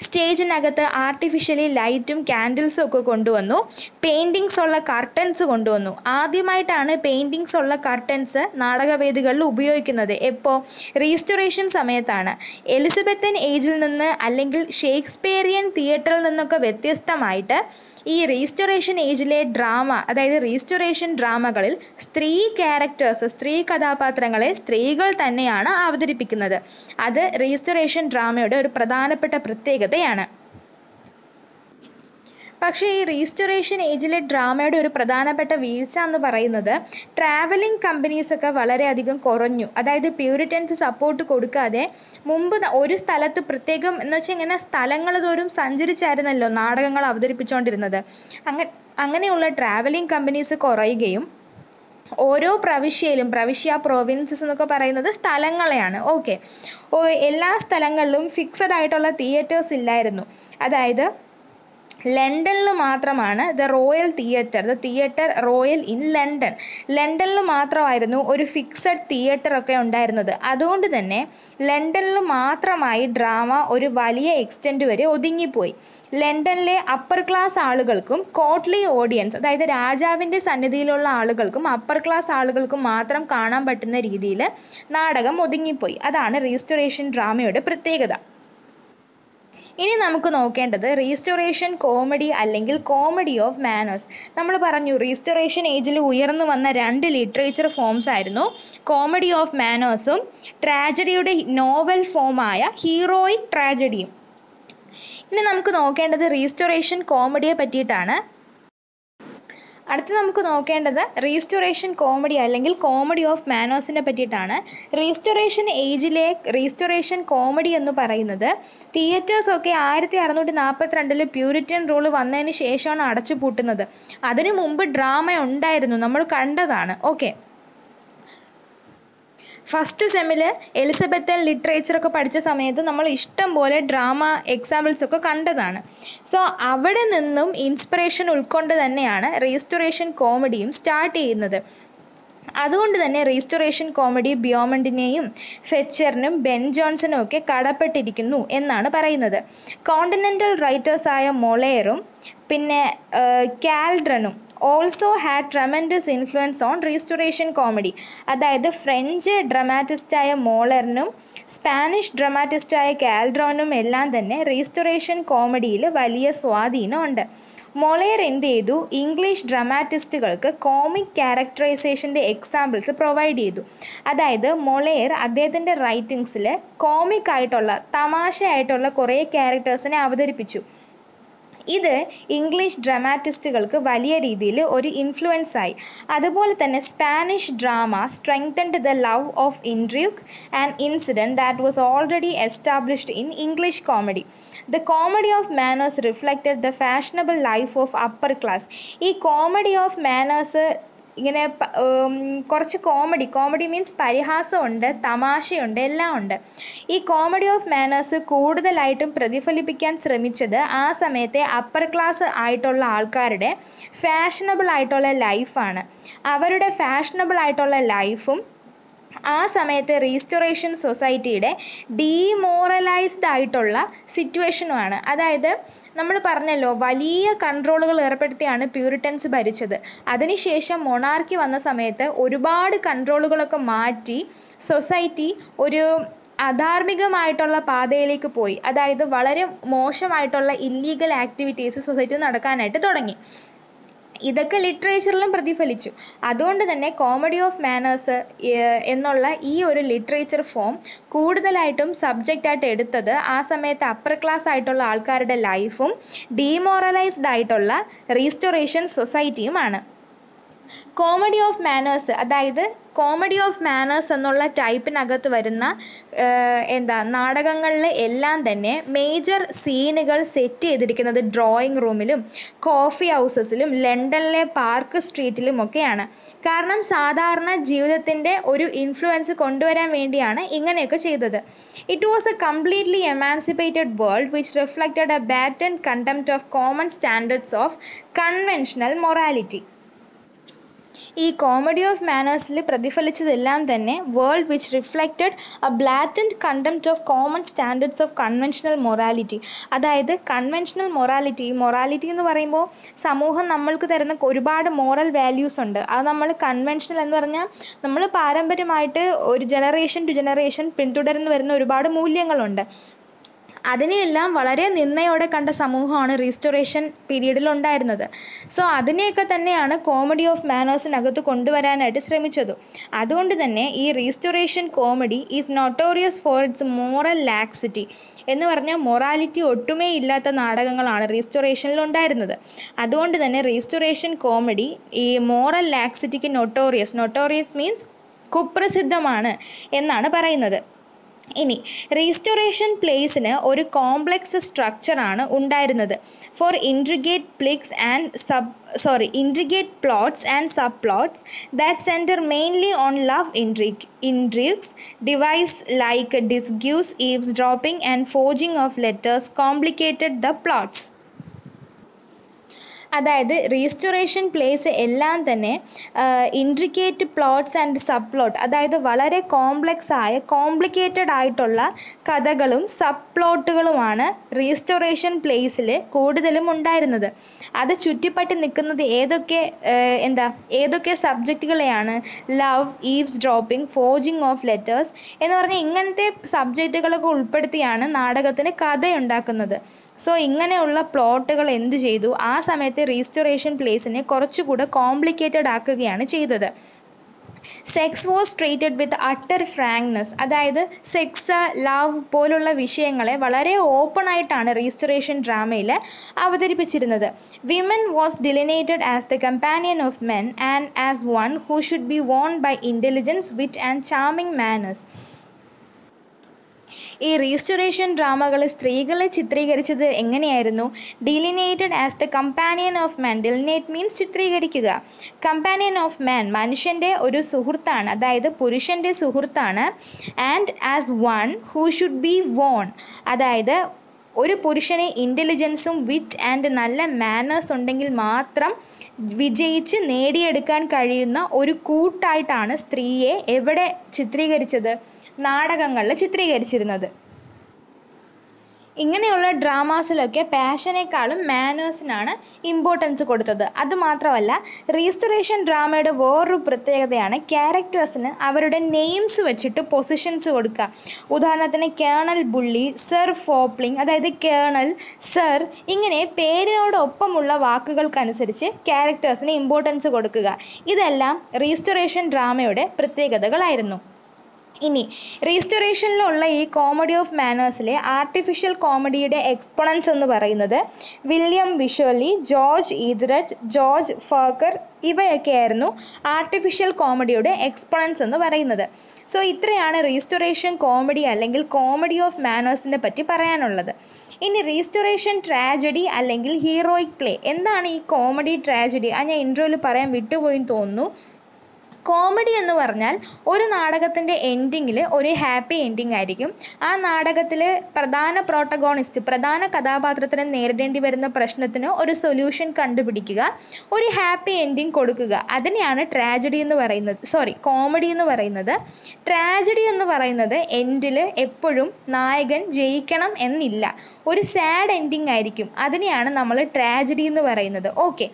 സ്റ്റേജിനകത്ത് ആർട്ടിഫിഷ്യലി ലൈറ്റും ക്യാൻഡിൽസും ഒക്കെ കൊണ്ടുവന്നു. പെയിന്റിങ്സ് ഉള്ള കർട്ടൻസ് കൊണ്ടുവന്നു. ആദ്യമായിട്ടാണ് പെയിന്റിങ്സ് ഉള്ള കർട്ടൻസ് നാടകവേദികളിൽ ഉപയോഗിക്കുന്നത്. എപ്പോൾ റീസ്റ്റോറേഷൻ സമയത്താണ്. എലിസബത്തൻ ഏജിൽ നിന്ന് അല്ലെങ്കിൽ ഷേക്സ്പിയറിയൻ തിയേറ്ററിൽ നിന്നൊക്കെ വ്യത്യസ്തമായിട്ട് ഈ റീസ്റ്റോറേഷൻ ഏജിലെ ഡ്രാമ അതായത് റീസ്റ്റോറേഷൻ ഡ്രാമകളിൽ സ്ത്രീ ക്യാരക്ടേഴ്സ് സ്ത്രീ കഥാപാത്രങ്ങളെ സ്ത്രീകൾ തന്നെയാണ് അവതരിപ്പിക്കുന്നത്. അത് റീസ്റ്റോറേഷൻ ഡ്രാമയുടെ ഒരു പ്രധാനപ്പെട്ട പ്രത്യേകതയാണ്. പക്ഷേ ഈ റീസ്റ്റൊറേഷൻ ഏജിലെ ഡ്രാമയുടെ ഒരു പ്രധാനപ്പെട്ട വീഴ്ച എന്ന് പറയുന്നത് ട്രാവലിംഗ് കമ്പനീസ് ഒക്കെ വളരെയധികം കുറഞ്ഞു. അതായത് പ്യൂരിറ്റൻസ് സപ്പോർട്ട് കൊടുക്കാതെ മുമ്പ് ഒരു സ്ഥലത്ത് പ്രത്യേകം എന്ന് വെച്ചാൽ ഇങ്ങനെ സ്ഥലങ്ങൾ തോറും സഞ്ചരിച്ചായിരുന്നല്ലോ നാടകങ്ങൾ അവതരിപ്പിച്ചുകൊണ്ടിരുന്നത് അങ്ങനെ അങ്ങനെയുള്ള ട്രാവലിംഗ് കമ്പനീസ് കുറയുകയും ഓരോ പ്രവിശ്യയിലും പ്രവിശ്യ പ്രൊവിൻസസ് എന്നൊക്കെ പറയുന്നത് സ്ഥലങ്ങളെയാണ്. ഓക്കെ എല്ലാ സ്ഥലങ്ങളിലും ഫിക്സഡ് ആയിട്ടുള്ള തിയേറ്റേഴ്സ് ഇല്ലായിരുന്നു. അതായത് ലണ്ടനിൽ മാത്രമാണ് the Royal Theatre the Theatre Royal in London. ലണ്ടനിൽ മാത്രമായിരുന്നു ഒരു ഫിക്സഡ് തിയേറ്റർ ഒക്കെ ഉണ്ടായിരുന്നത്. അതുകൊണ്ട് തന്നെ ലണ്ടനിൽ മാത്രമായി ഡ്രാമ ഒരു വലിയ എക്സ്റ്റെന്റ് വരെ ഒതുങ്ങിപ്പോയി. ലണ്ടനിലെ അപ്പർ ക്ലാസ് ആളുകൾക്കും കോട്ട്ലി ഓഡിയൻസ് അതായത് രാജാവിന്റെ സന്നിധിയിലുള്ള ആളുകൾക്കും അപ്പർ ക്ലാസ് ആളുകൾക്കും മാത്രം കാണാൻ പറ്റുന്ന രീതിയിൽ നാടകം ഒതുങ്ങിപ്പോയി. അതാണ് റീസ്റ്റോറേഷൻ ഡ്രാമയുടെ പ്രത്യേകത. ഇനി നമുക്ക് നോക്കേണ്ടത് റീസ്റ്റോറേഷൻ കോമഡി അല്ലെങ്കിൽ കോമഡി ഓഫ് മാനേഴ്സ് നമ്മൾ പറഞ്ഞു റീസ്റ്റോറേഷൻ ഏജിൽ ഉയർന്നു വന്ന രണ്ട് ലിറ്ററേച്ചർ ഫോംസ് ആയിരുന്നു. കോമഡി ഓഫ് മാനേഴ്സും ട്രാജഡിയുടെ നോവൽ ഫോമായ ഹീറോയിക് ട്രാജഡിയും ഇനി നമുക്ക് നോക്കേണ്ടത് റീസ്റ്റോറേഷൻ കോമഡിയെ പറ്റിയിട്ടാണ്. അടുത്ത് നമുക്ക് നോക്കേണ്ടത് റീസ്റ്റോറേഷൻ കോമഡി അല്ലെങ്കിൽ കോമഡി ഓഫ് മാനോസിനെ പറ്റിയിട്ടാണ്. റീസ്റ്റോറേഷൻ ഏജിലെ റീസ്റ്റോറേഷൻ കോമഡി എന്ന് പറയുന്നത് തിയേറ്റേഴ്സ് ഒക്കെ ആയിരത്തി അറുന്നൂറ്റി നാൽപ്പത്തിരണ്ടിൽ പ്യൂരിറ്റൻ റൂൾ വന്നതിന് ശേഷമാണ് അടച്ചു പൂട്ടുന്നത് അതിനു മുമ്പ് ഡ്രാമ ഉണ്ടായിരുന്നു. നമ്മൾ കണ്ടതാണ്. ഓക്കെ ഫസ്റ്റ് സെമ്മിൽ ലിറ്ററേച്ചർ ഒക്കെ പഠിച്ച സമയത്ത് നമ്മൾ ഇഷ്ടം പോലെ ഡ്രാമ എക്സാമ്പിൾസ് ഒക്കെ കണ്ടതാണ്. സോ അവിടെ നിന്നും ഇൻസ്പിറേഷൻ ഉൾക്കൊണ്ട് തന്നെയാണ് റീസ്റ്റോറേഷൻ കോമഡിയും സ്റ്റാർട്ട് ചെയ്യുന്നത്. അതുകൊണ്ട് തന്നെ റീസ്റ്റോറേഷൻ കോമഡി ബിയോമണ്ടിനെയും ഫെച്ചറിനും ബെൻ ജോൺസണും ഒക്കെ കടപ്പെട്ടിരിക്കുന്നു എന്നാണ് പറയുന്നത്. കോണ്ടിനെന്റൽ റൈറ്റേഴ്സായ മൊളേറും പിന്നെ കാൽഡ്രനും also had tremendous influence on Restoration comedy അതായത് ഫ്രഞ്ച് ഡ്രമാറ്റിസ്റ്റായ മോളറിനും സ്പാനിഷ് ഡ്രമാറ്റിസ്റ്റായ കാൽഡ്രോനും എല്ലാം തന്നെ റീസ്റ്റോറേഷൻ കോമഡിയിൽ വലിയ സ്വാധീനമുണ്ട് മൊളയർ എന്ത് ചെയ്തു? ഇംഗ്ലീഷ് ഡ്രമാറ്റിസ്റ്റുകൾക്ക് കോമിക് ക്യാരക്ടറൈസേഷന്റെ എക്സാമ്പിൾസ് പ്രൊവൈഡ് ചെയ്തു. അതായത് മൊളയർ അദ്ദേഹത്തിന്റെ റൈറ്റിങ്സിൽ കോമിക് ആയിട്ടുള്ള തമാശയായിട്ടുള്ള കുറേ ക്യാരക്ടേഴ്സിനെ അവതരിപ്പിച്ചു. ഇത് ഇംഗ്ലീഷ് ഡ്രമാറ്റിസ്റ്റുകൾക്ക് വലിയ രീതിയിൽ ഒരു ഇൻഫ്ലുവൻസ് ആയി. അതുപോലെ തന്നെ Spanish drama strengthened the love of intrigue and incident that was already established in English comedy the comedy of manners reflected the fashionable life of upper class ഈ കോമഡി ഓഫ് മാനേഴ്സ് ഇങ്ങനെ കുറച്ച് comedy comedy means പരിഹാസമുണ്ട് തമാശയുണ്ട് എല്ലാം ഉണ്ട് ഈ comedy of manners കൂടുതലായിട്ടും പ്രതിഫലിപ്പിക്കാൻ ശ്രമിച്ചത് ആ സമയത്തെ അപ്പർ ക്ലാസ് ആയിട്ടുള്ള ആൾക്കാരുടെ ഫാഷനബിൾ ആയിട്ടുള്ള ലൈഫാണ് അവരുടെ ഫാഷനബിൾ ആയിട്ടുള്ള ലൈഫും ആ സമയത്ത് റീസ്റ്റോറേഷൻ സൊസൈറ്റിയുടെ ഡീമോറലൈസ്ഡ് ആയിട്ടുള്ള സിറ്റുവേഷനുമാണ് അതായത് നമ്മൾ പറഞ്ഞല്ലോ വലിയ കൺട്രോളുകൾ ഏർപ്പെടുത്തിയാണ് പ്യൂരിറ്റൻസ് ഭരിച്ചത്. അതിനുശേഷം മൊണാർക്കി വന്ന സമയത്ത് ഒരുപാട് കൺട്രോളുകളൊക്കെ മാറ്റി സൊസൈറ്റി ഒരു അധാർമികമായിട്ടുള്ള പാതയിലേക്ക് പോയി. അതായത് വളരെ മോശമായിട്ടുള്ള ഇല്ലീഗൽ ആക്ടിവിറ്റീസ് സൊസൈറ്റി നടക്കാനായിട്ട് തുടങ്ങി. ഇതൊക്കെ ലിറ്ററേച്ചറിലും പ്രതിഫലിച്ചു. അതുകൊണ്ട് തന്നെ കോമഡി ഓഫ് മാനേഴ്സ് എന്നുള്ള ഈ ഒരു ലിറ്ററേച്ചർ ഫോം കൂടുതലായിട്ടും സബ്ജക്റ്റ് ആയിട്ട് എടുത്തത് ആ സമയത്ത് അപ്പർ ക്ലാസ് ആയിട്ടുള്ള ആൾക്കാരുടെ ലൈഫും ഡീമോറലൈസ്ഡ് ആയിട്ടുള്ള റീസ്റ്റോറേഷൻ സൊസൈറ്റിയുമാണ് കോമഡി ഓഫ് മാനേഴ്സ് അതായത് കോമഡി ഓഫ് മാനേഴ്സ് എന്നുള്ള ടൈപ്പിനകത്ത് വരുന്ന എന്താ നാടകങ്ങളിൽ എല്ലാം തന്നെ മേജർ സീനുകൾ സെറ്റ് ചെയ്തിരിക്കുന്നത് ഡ്രോയിങ് റൂമിലും കോഫി ഹൗസസിലും ലണ്ടനിലെ പാർക്ക് സ്ട്രീറ്റിലും ഒക്കെയാണ്. കാരണം സാധാരണ ജീവിതത്തിന്റെ ഒരു ഇൻഫ്ലുവൻസ് കൊണ്ടുവരാൻ വേണ്ടിയാണ് ഇങ്ങനെയൊക്കെ ചെയ്തത്. It was a completely emancipated world which reflected a bat and contempt of common standards of conventional morality ഈ കോമഡി ഓഫ് മാനേഴ്സിൽ പ്രതിഫലിച്ചതെല്ലാം തന്നെ world which reflected a blatant contempt of common standards of conventional morality അതായത് conventional morality morality എന്ന് പറയുമ്പോൾ സമൂഹം നമ്മൾക്ക് തരുന്ന ഒരുപാട് മോറൽ വാല്യൂസ് ഉണ്ട്. അത് നമ്മൾ കൺവെൻഷണൽ എന്ന് പറഞ്ഞാൽ നമ്മൾ പാരമ്പര്യമായിട്ട് ഒരു ജനറേഷൻ ടു ജനറേഷൻ പിന്തുടർന്ന് വരുന്ന ഒരുപാട് മൂല്യങ്ങളുണ്ട്. അതിനെയെല്ലാം വളരെ നിന്നയോടെ കണ്ട സമൂഹമാണ് റീസ്റ്റോറേഷൻ പീരീഡിൽ ഉണ്ടായിരുന്നത് സോ അതിനെയൊക്കെ തന്നെയാണ് കോമഡി ഓഫ് മാനേഴ്സിനകത്ത് കൊണ്ടുവരാനായിട്ട് ശ്രമിച്ചത്. അതുകൊണ്ട് തന്നെ ഈ Restoration comedy is notorious for its moral laxity എന്ന് പറഞ്ഞാൽ മൊറാലിറ്റി ഒട്ടുമേ ഇല്ലാത്ത നാടകങ്ങളാണ് റീസ്റ്റോറേഷനിൽ ഉണ്ടായിരുന്നത് അതുകൊണ്ട് തന്നെ റീസ്റ്റോറേഷൻ കോമഡി ഈ മോറൽ ലാക്സിറ്റിക്ക് നൊട്ടോറിയസ് നൊട്ടോറിയസ് മീൻസ് കുപ്രസിദ്ധമാണ് എന്നാണ് പറയുന്നത്. ഇനി റീസ്റ്റോറേഷൻ പ്ലേസിന് ഒരു കോംപ്ലക്സ് സ്ട്രക്ചറാണ് ഉണ്ടായിരുന്നത്. For intricate plots and sub sorry intricate plots and sub plots that centre mainly on love intrigue intrigues device like disguise eavesdropping and forging of letters complicated the plots അതായത് restoration plays എല്ലാം തന്നെ intricate plots and sub plot അതായത് വളരെ complex ആയ complicated ആയിട്ടുള്ള കഥകളും sub പ്ലോട്ടുകളുമാണ് restoration പ്ലേസിൽ കൂടുതലും ഉണ്ടായിരുന്നത്. അത് ചുറ്റിപ്പറ്റി നിൽക്കുന്നത് ഏതൊക്കെ എന്താ ഏതൊക്കെ സബ്ജക്റ്റുകളെയാണ് love eavesdropping forging of letters എന്ന് പറഞ്ഞ ഇങ്ങനത്തെ സബ്ജക്റ്റുകളൊക്കെ ഉൾപ്പെടുത്തിയാണ് നാടകത്തിന് കഥയുണ്ടാക്കുന്നത്. സോ ഇങ്ങനെയുള്ള പ്ലോട്ടുകൾ എന്ത് ചെയ്തു? ആ സമയത്തെ റീസ്റ്റോറേഷൻ പ്ലേസിനെ കുറച്ചുകൂടെ കോംപ്ലിക്കേറ്റഡ് ആക്കുകയാണ് ചെയ്തത്. Sex was treated with utter frankness അതായത് സെക്സ് ലവ് പോലുള്ള വിഷയങ്ങളെ വളരെ ഓപ്പൺ ആയിട്ടാണ് റീസ്റ്റോറേഷൻ ഡ്രാമയിൽ അവതരിപ്പിച്ചിരുന്നത്. Women was delineated as the companion of men and as one who should be won by intelligence wit and charming manners ഈ restoration ഡ്രാമകൾ സ്ത്രീകളെ ചിത്രീകരിച്ചത് എങ്ങനെയായിരുന്നു? Delineated as the companion of man delineate means ചിത്രീകരിക്കുക. Companion of man മനുഷ്യന്റെ ഒരു സുഹൃത്താണ് അതായത് പുരുഷന്റെ സുഹൃത്താണ്. And as one who should be won അതായത് ഒരു പുരുഷന് ഇന്റലിജൻസും വിറ്റ് ആൻഡ് നല്ല മാനേഴ്സ് ഉണ്ടെങ്കിൽ മാത്രം വിജയിച്ച് നേടിയെടുക്കാൻ കഴിയുന്ന ഒരു കൂട്ടായിട്ടാണ് സ്ത്രീയെ എവിടെ ചിത്രീകരിച്ചത്? നാടകങ്ങളിൽ ചിത്രീകരിച്ചിരുന്നത്. ഇങ്ങനെയുള്ള ഡ്രാമാസിലൊക്കെ പാഷനേക്കാളും മാനേഴ്സിനാണ് ഇമ്പോർട്ടൻസ് കൊടുത്തത്. അതുമാത്രമല്ല റീസ്റ്റോറേഷൻ ഡ്രാമയുടെ വേറൊരു പ്രത്യേകതയാണ് ക്യാരക്ടേഴ്സിന് അവരുടെ നെയിംസ് വെച്ചിട്ട് പൊസിഷൻസ് കൊടുക്കുക. ഉദാഹരണത്തിന് കേണൽ ബുള്ളി സർ ഫോപ്ലിംഗ് അതായത് കേണൽ സർ ഇങ്ങനെ പേരിനോടൊപ്പമുള്ള വാക്കുകൾക്കനുസരിച്ച് ക്യാരക്ടേഴ്സിന് ഇമ്പോർട്ടൻസ് കൊടുക്കുക. ഇതെല്ലാം റീസ്റ്റോറേഷൻ ഡ്രാമയുടെ പ്രത്യേകതകളായിരുന്നു. ഇനി റീസ്റ്റോറേഷനിലുള്ള ഈ കോമഡി ഓഫ് മാനേഴ്സിലെ ആർട്ടിഫിഷ്യൽ കോമഡിയുടെ എക്സ്പൊണൻസ് എന്ന് പറയുന്നത് William Wycherley George Etherege George Farquhar ഇവയൊക്കെയായിരുന്നു artificial കോമഡിയുടെ എക്സ്പൊണൻസ് എന്ന് പറയുന്നത്. സോ ഇത്രയാണ് റീസ്റ്റോറേഷൻ കോമഡി അല്ലെങ്കിൽ കോമഡി ഓഫ് മാനേഴ്സിനെ പറ്റി പറയാനുള്ളത്. ഇനി റീസ്റ്റോറേഷൻ ട്രാജഡി അല്ലെങ്കിൽ ഹീറോയിക് പ്ലേ. എന്താണ് ഈ കോമഡി ട്രാജഡി? അത് ഞാൻ ഇൻട്രോയിൽ പറയാൻ വിട്ടുപോയി തോന്നുന്നു. കോമഡി എന്ന് പറഞ്ഞാൽ ഒരു നാടകത്തിന്റെ എൻഡിങ്ങിൽ ഒരു ഹാപ്പി എൻഡിങ് ആയിരിക്കും. ആ നാടകത്തിൽ പ്രധാന പ്രോട്ടഗോണിസ്റ്റ് പ്രധാന കഥാപാത്രത്തിന് നേരിടേണ്ടി വരുന്ന പ്രശ്നത്തിന് ഒരു സൊല്യൂഷൻ കണ്ടുപിടിക്കുക ഒരു ഹാപ്പി എൻഡിങ് കൊടുക്കുക. അതിനെയാണ് ട്രാജഡി എന്ന് പറയുന്നത്. സോറി കോമഡി എന്ന് പറയുന്നത്. ട്രാജഡി എന്ന് പറയുന്നത് എൻഡിൽ എപ്പോഴും നായകൻ ജയിക്കണം എന്നില്ല. ഒരു സാഡ് എൻഡിങ് ആയിരിക്കും. അതിനെയാണ് നമ്മൾ ട്രാജഡി എന്ന് പറയുന്നത്. ഓക്കെ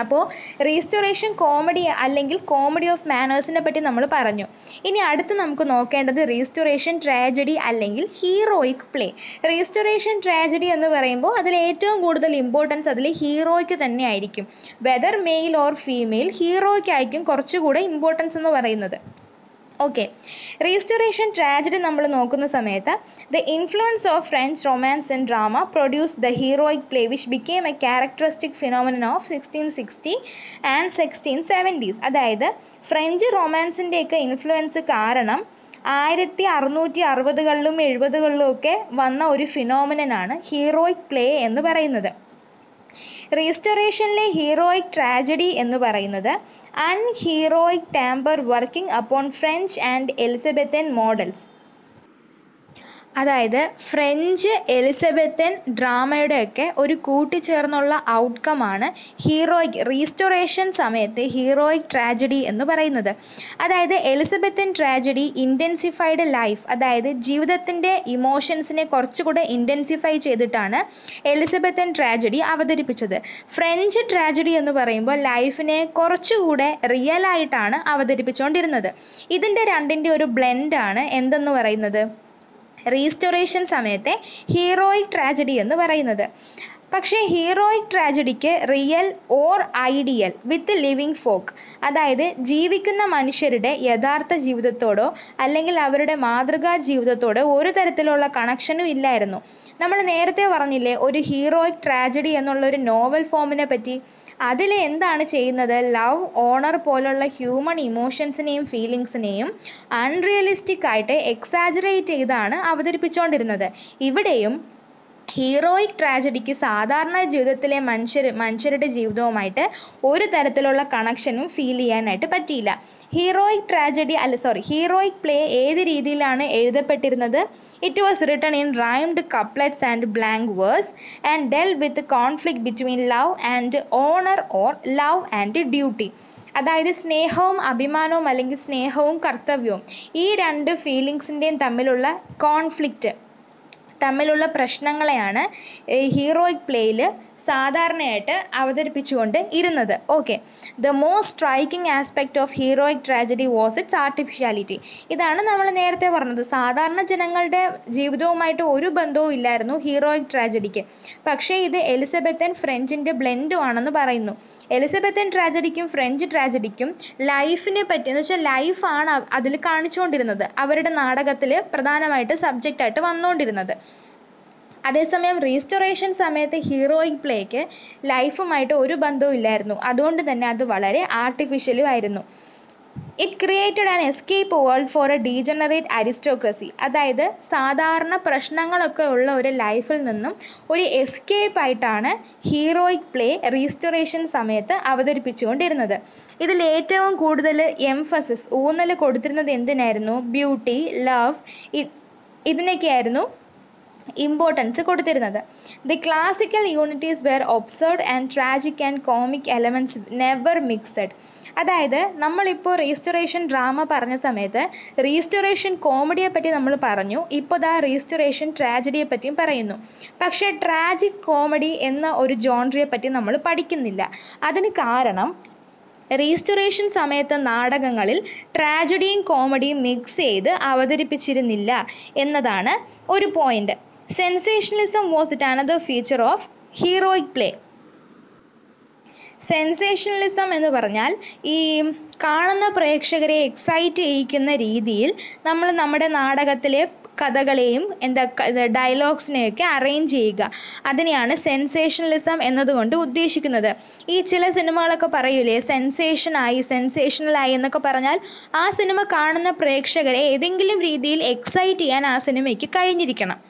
അപ്പോൾ റീസ്റ്റോറേഷൻ കോമഡി അല്ലെങ്കിൽ കോമഡി ഓഫ് മാനേഴ്സിനെ പറ്റി നമ്മൾ പറഞ്ഞു. ഇനി അടുത്ത് നമുക്ക് നോക്കേണ്ടത് റീസ്റ്റോറേഷൻ ട്രാജഡി അല്ലെങ്കിൽ ഹീറോയിക് പ്ലേ റീസ്റ്റോറേഷൻ ട്രാജഡി എന്ന് പറയുമ്പോൾ അതിൽ ഏറ്റവും കൂടുതൽ ഇമ്പോർട്ടൻസ് അതിൽ ഹീറോയ്ക്ക് തന്നെ ആയിരിക്കും വെദർ മെയിൽ ഓർ ഫീമെയിൽ ഹീറോയ്ക്കായിരിക്കും കുറച്ചുകൂടെ ഇമ്പോർട്ടൻസ് എന്ന് പറയുന്നത്. ഓക്കെ റീസ്റ്റോറേഷൻ ട്രാജഡി നമ്മൾ നോക്കുന്ന സമയത്ത് the influence of French romance and drama produce the heroic play which became a characteristic phenomenon of sixteen sixty and sixteen seventies അതായത് ഫ്രഞ്ച് റൊമാൻസിന്റെയൊക്കെ influence കാരണം ആയിരത്തി അറുന്നൂറ്റി അറുപതുകളിലും എഴുപതുകളിലും ഒക്കെ വന്ന ഒരു ഫിനോമിനനാണ് ഹീറോയിക് പ്ലേ എന്ന് പറയുന്നത്. റീസ്റ്റോറേഷനിലെ ഹീറോയിക് ട്രാജഡി എന്ന് പറയുന്നത് unheroic temper working upon French and Elizabethan models. അതായത് ഫ്രഞ്ച് എലിസബത്തൻ ഡ്രാമയുടെയൊക്കെ ഒരു കൂട്ടിച്ചേർന്നുള്ള ഔട്ട്കം ആണ് ഹീറോയിക് റീസ്റ്റോറേഷൻ സമയത്ത് ഹീറോയിക് ട്രാജഡി എന്ന് പറയുന്നത്. അതായത് എലിസബത്തൻ ട്രാജഡി ഇന്റൻസിഫൈഡ് ലൈഫ് അതായത് ജീവിതത്തിന്റെ ഇമോഷൻസിനെ കുറച്ചുകൂടെ ഇന്റൻസിഫൈ ചെയ്തിട്ടാണ് എലിസബത്തൻ ട്രാജഡി അവതരിപ്പിച്ചത്. ഫ്രഞ്ച് ട്രാജഡി എന്ന് പറയുമ്പോൾ ലൈഫിനെ കുറച്ചുകൂടെ റിയൽ ആയിട്ടാണ് അവതരിപ്പിച്ചുകൊണ്ടിരുന്നത് ഇതിന്റെ രണ്ടിന്റെ ഒരു ബ്ലെൻഡാണ് എന്തെന്ന് പറയുന്നത്? റീസ്റ്റോറേഷൻ സമയത്തെ ഹീറോയിക് ട്രാജഡി എന്ന് പറയുന്നത്. പക്ഷേ heroic ട്രാജഡിക്ക് real or ideal with living folk അതായത് ജീവിക്കുന്ന മനുഷ്യരുടെ യഥാർത്ഥ ജീവിതത്തോടോ അല്ലെങ്കിൽ അവരുടെ മാതൃകാ ജീവിതത്തോടോ ഒരു തരത്തിലുള്ള കണക്ഷനും ഇല്ലായിരുന്നു. നമ്മൾ നേരത്തെ പറഞ്ഞില്ലേ ഒരു ഹീറോയിക് ട്രാജഡി എന്നുള്ള ഒരു നോവൽ ഫോമിനെ പറ്റി? അതിൽ എന്താണ് ചെയ്യുന്നത്? ലവ് ഓണർ പോലുള്ള ഹ്യൂമൺ ഇമോഷൻസിനെയും ഫീലിങ്സിനെയും അൺറിയലിസ്റ്റിക് ആയിട്ട് എക്സാജറേറ്റ് ചെയ്താണ് അവതരിപ്പിച്ചുകൊണ്ടിരുന്നത് ഇവിടെയും ഹീറോയിക് ട്രാജഡിക്ക് സാധാരണ ജീവിതത്തിലെ മനുഷ്യർ മനുഷ്യരുടെ ജീവിതവുമായിട്ട് ഒരു തരത്തിലുള്ള കണക്ഷനും ഫീൽ ചെയ്യാനായിട്ട് പറ്റിയില്ല. ഹീറോയിക് ട്രാജഡി അല്ല സോറി ഹീറോയിക് പ്ലേ ഏത് രീതിയിലാണ് എഴുതപ്പെട്ടിരുന്നത്? It was written in rhymed couplets and blank verse and dealt with conflict between love and honour or love and duty അതായത് സ്നേഹവും അഭിമാനവും അല്ലെങ്കിൽ സ്നേഹവും കർത്തവ്യവും. ഈ രണ്ട് ഫീലിങ്സിന്റെയും തമ്മിലുള്ള കോൺഫ്ലിക്റ്റ് തമ്മിലുള്ള പ്രശ്നങ്ങളെയാണ് ഹീറോയിക് പ്ലേയിൽ സാധാരണയായിട്ട് അവതരിപ്പിച്ചുകൊണ്ട് ഇരുന്നത്. Okay. The most striking aspect of heroic tragedy was its artificiality ഇതാണ് നമ്മൾ നേരത്തെ പറഞ്ഞത്. സാധാരണ ജനങ്ങളുടെ ജീവിതവുമായിട്ട് ഒരു ബന്ധവും ഇല്ലായിരുന്നു ഹീറോയിക് ട്രാജഡിക്ക്. പക്ഷേ ഇത് എലിസബത്തൻ ഫ്രഞ്ചിന്റെ ബ്ലെൻഡും ആണെന്ന് പറയുന്നു. എലിസബത്തൻ ട്രാജഡിക്കും ഫ്രഞ്ച് ട്രാജഡിക്കും ലൈഫിനെ പറ്റി എന്ന് വെച്ചാൽ ലൈഫാണ് അതിൽ കാണിച്ചുകൊണ്ടിരുന്നത്. അവരുടെ നാടകത്തിൽ പ്രധാനമായിട്ട് സബ്ജക്റ്റ് ആയിട്ട് വന്നുകൊണ്ടിരുന്നത് അതേസമയം റീസ്റ്റോറേഷൻ സമയത്ത് ഹീറോയിക് പ്ലേക്ക് ലൈഫുമായിട്ട് ഒരു ബന്ധവും ഇല്ലായിരുന്നു. അതുകൊണ്ട് തന്നെ അത് വളരെ ആർട്ടിഫിഷ്യലും ആയിരുന്നു. It created an escape world for a degenerate aristocracy അതായത് സാധാരണ പ്രശ്നങ്ങളൊക്കെ ഉള്ള ഒരു ലൈഫിൽ നിന്നും ഒരു എസ്കേപ്പ് ആയിട്ടാണ് ഹീറോയിക് പ്ലേ റീസ്റ്റോറേഷൻ സമയത്ത് അവതരിപ്പിച്ചുകൊണ്ടിരുന്നത്. ഇതിൽ ഏറ്റവും കൂടുതൽ എംഫസിസ് ഊന്നൽ കൊടുത്തിരുന്നത് എന്തിനായിരുന്നു? ബ്യൂട്ടി ലവ് ഇതിനൊക്കെയായിരുന്നു ഇമ്പോർട്ടൻസ് കൊടുത്തിരുന്നത്. The classical unities were observed and tragic and comic elements never mixed അതായത് നമ്മളിപ്പോൾ റീസ്റ്റോറേഷൻ ഡ്രാമ പറഞ്ഞ സമയത്ത് റീസ്റ്റോറേഷൻ കോമഡിയെ പറ്റി നമ്മൾ പറഞ്ഞു ഇപ്പോൾ ദാ റീസ്റ്റോറേഷൻ ട്രാജഡിയെ പറ്റിയും പറയുന്നു. പക്ഷേ ട്രാജിക് കോമഡി എന്ന ഒരു ജോൺറിയെ പറ്റി നമ്മൾ പഠിക്കുന്നില്ല. അതിന് കാരണം റീസ്റ്റോറേഷൻ സമയത്ത് നാടകങ്ങളിൽ ട്രാജഡിയും കോമഡിയും മിക്സ് ചെയ്ത് അവതരിപ്പിച്ചിരുന്നില്ല എന്നതാണ് ഒരു point sensationalism was it another feature of heroic play sensationalism എന്ന് പറഞ്ഞാൽ ഈ കാണുന്ന പ്രേക്ഷകരെ എക്സൈറ്റ് ചെയ്യിക്കുന്ന രീതിയിൽ നമ്മൾ നമ്മുടെ നാടകത്തിലെ കഥകളെയും എന്താ ഡയലോഗ്സിനെയൊക്കെ അറേഞ്ച് ചെയ്യുക. അതിനെയാണ് സെൻസേഷണലിസം എന്നതുകൊണ്ട് ഉദ്ദേശിക്കുന്നത്. ഈ ചില സിനിമകളൊക്കെ പറയൂലേ സെൻസേഷനായി സെൻസേഷണലായി എന്നൊക്കെ പറഞ്ഞാൽ ആ സിനിമ കാണുന്ന പ്രേക്ഷകരെ ഏതെങ്കിലും രീതിയിൽ എക്സൈറ്റ് ചെയ്യാൻ ആ സിനിമയ്ക്ക് കഴിഞ്ഞിരിക്കണം.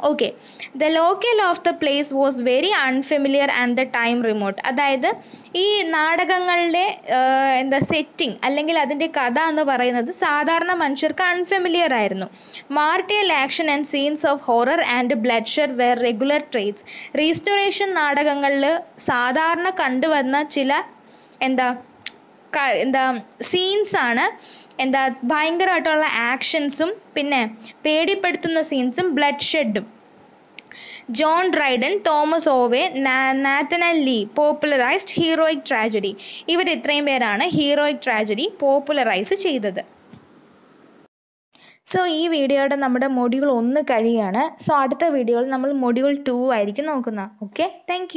Okay the locale of the place was very unfamiliar and the time remote അതായത് ഈ നാടകങ്ങളുടെ എന്താ സെറ്റിംഗ് അല്ലെങ്കിൽ അതിന്റെ കഥ എന്ന് പറയുന്നത് സാധാരണ മനുഷ്യർക്ക് അൺഫെമിലിയർ ആയിരുന്നു. Martial action and scenes of horror and bloodshed were regular traits Restoration നാടകങ്ങളിൽ സാധാരണ കണ്ടുവന്ന ചില എന്താ എന്താ സീൻസ് ആണ് എന്താ ഭയങ്കരമായിട്ടുള്ള ആക്ഷൻസും പിന്നെ പേടിപ്പെടുത്തുന്ന സീൻസും blood ഷെഡും John Dryden Thomas Otway Nathaniel Lee popularised heroic tragedy. ഇവർ ഇത്രയും പേരാണ് ഹീറോയിക് ട്രാജഡി പോപ്പുലറൈസ് ചെയ്തത്. സോ ഈ വീഡിയോയുടെ നമ്മുടെ മൊഡ്യൂൾ ഒന്ന് കഴിയാണ്. സോ അടുത്ത വീഡിയോയിൽ നമ്മൾ മൊഡ്യൂൾ ടു ആയിരിക്കും നോക്കുന്നത്. Okay thank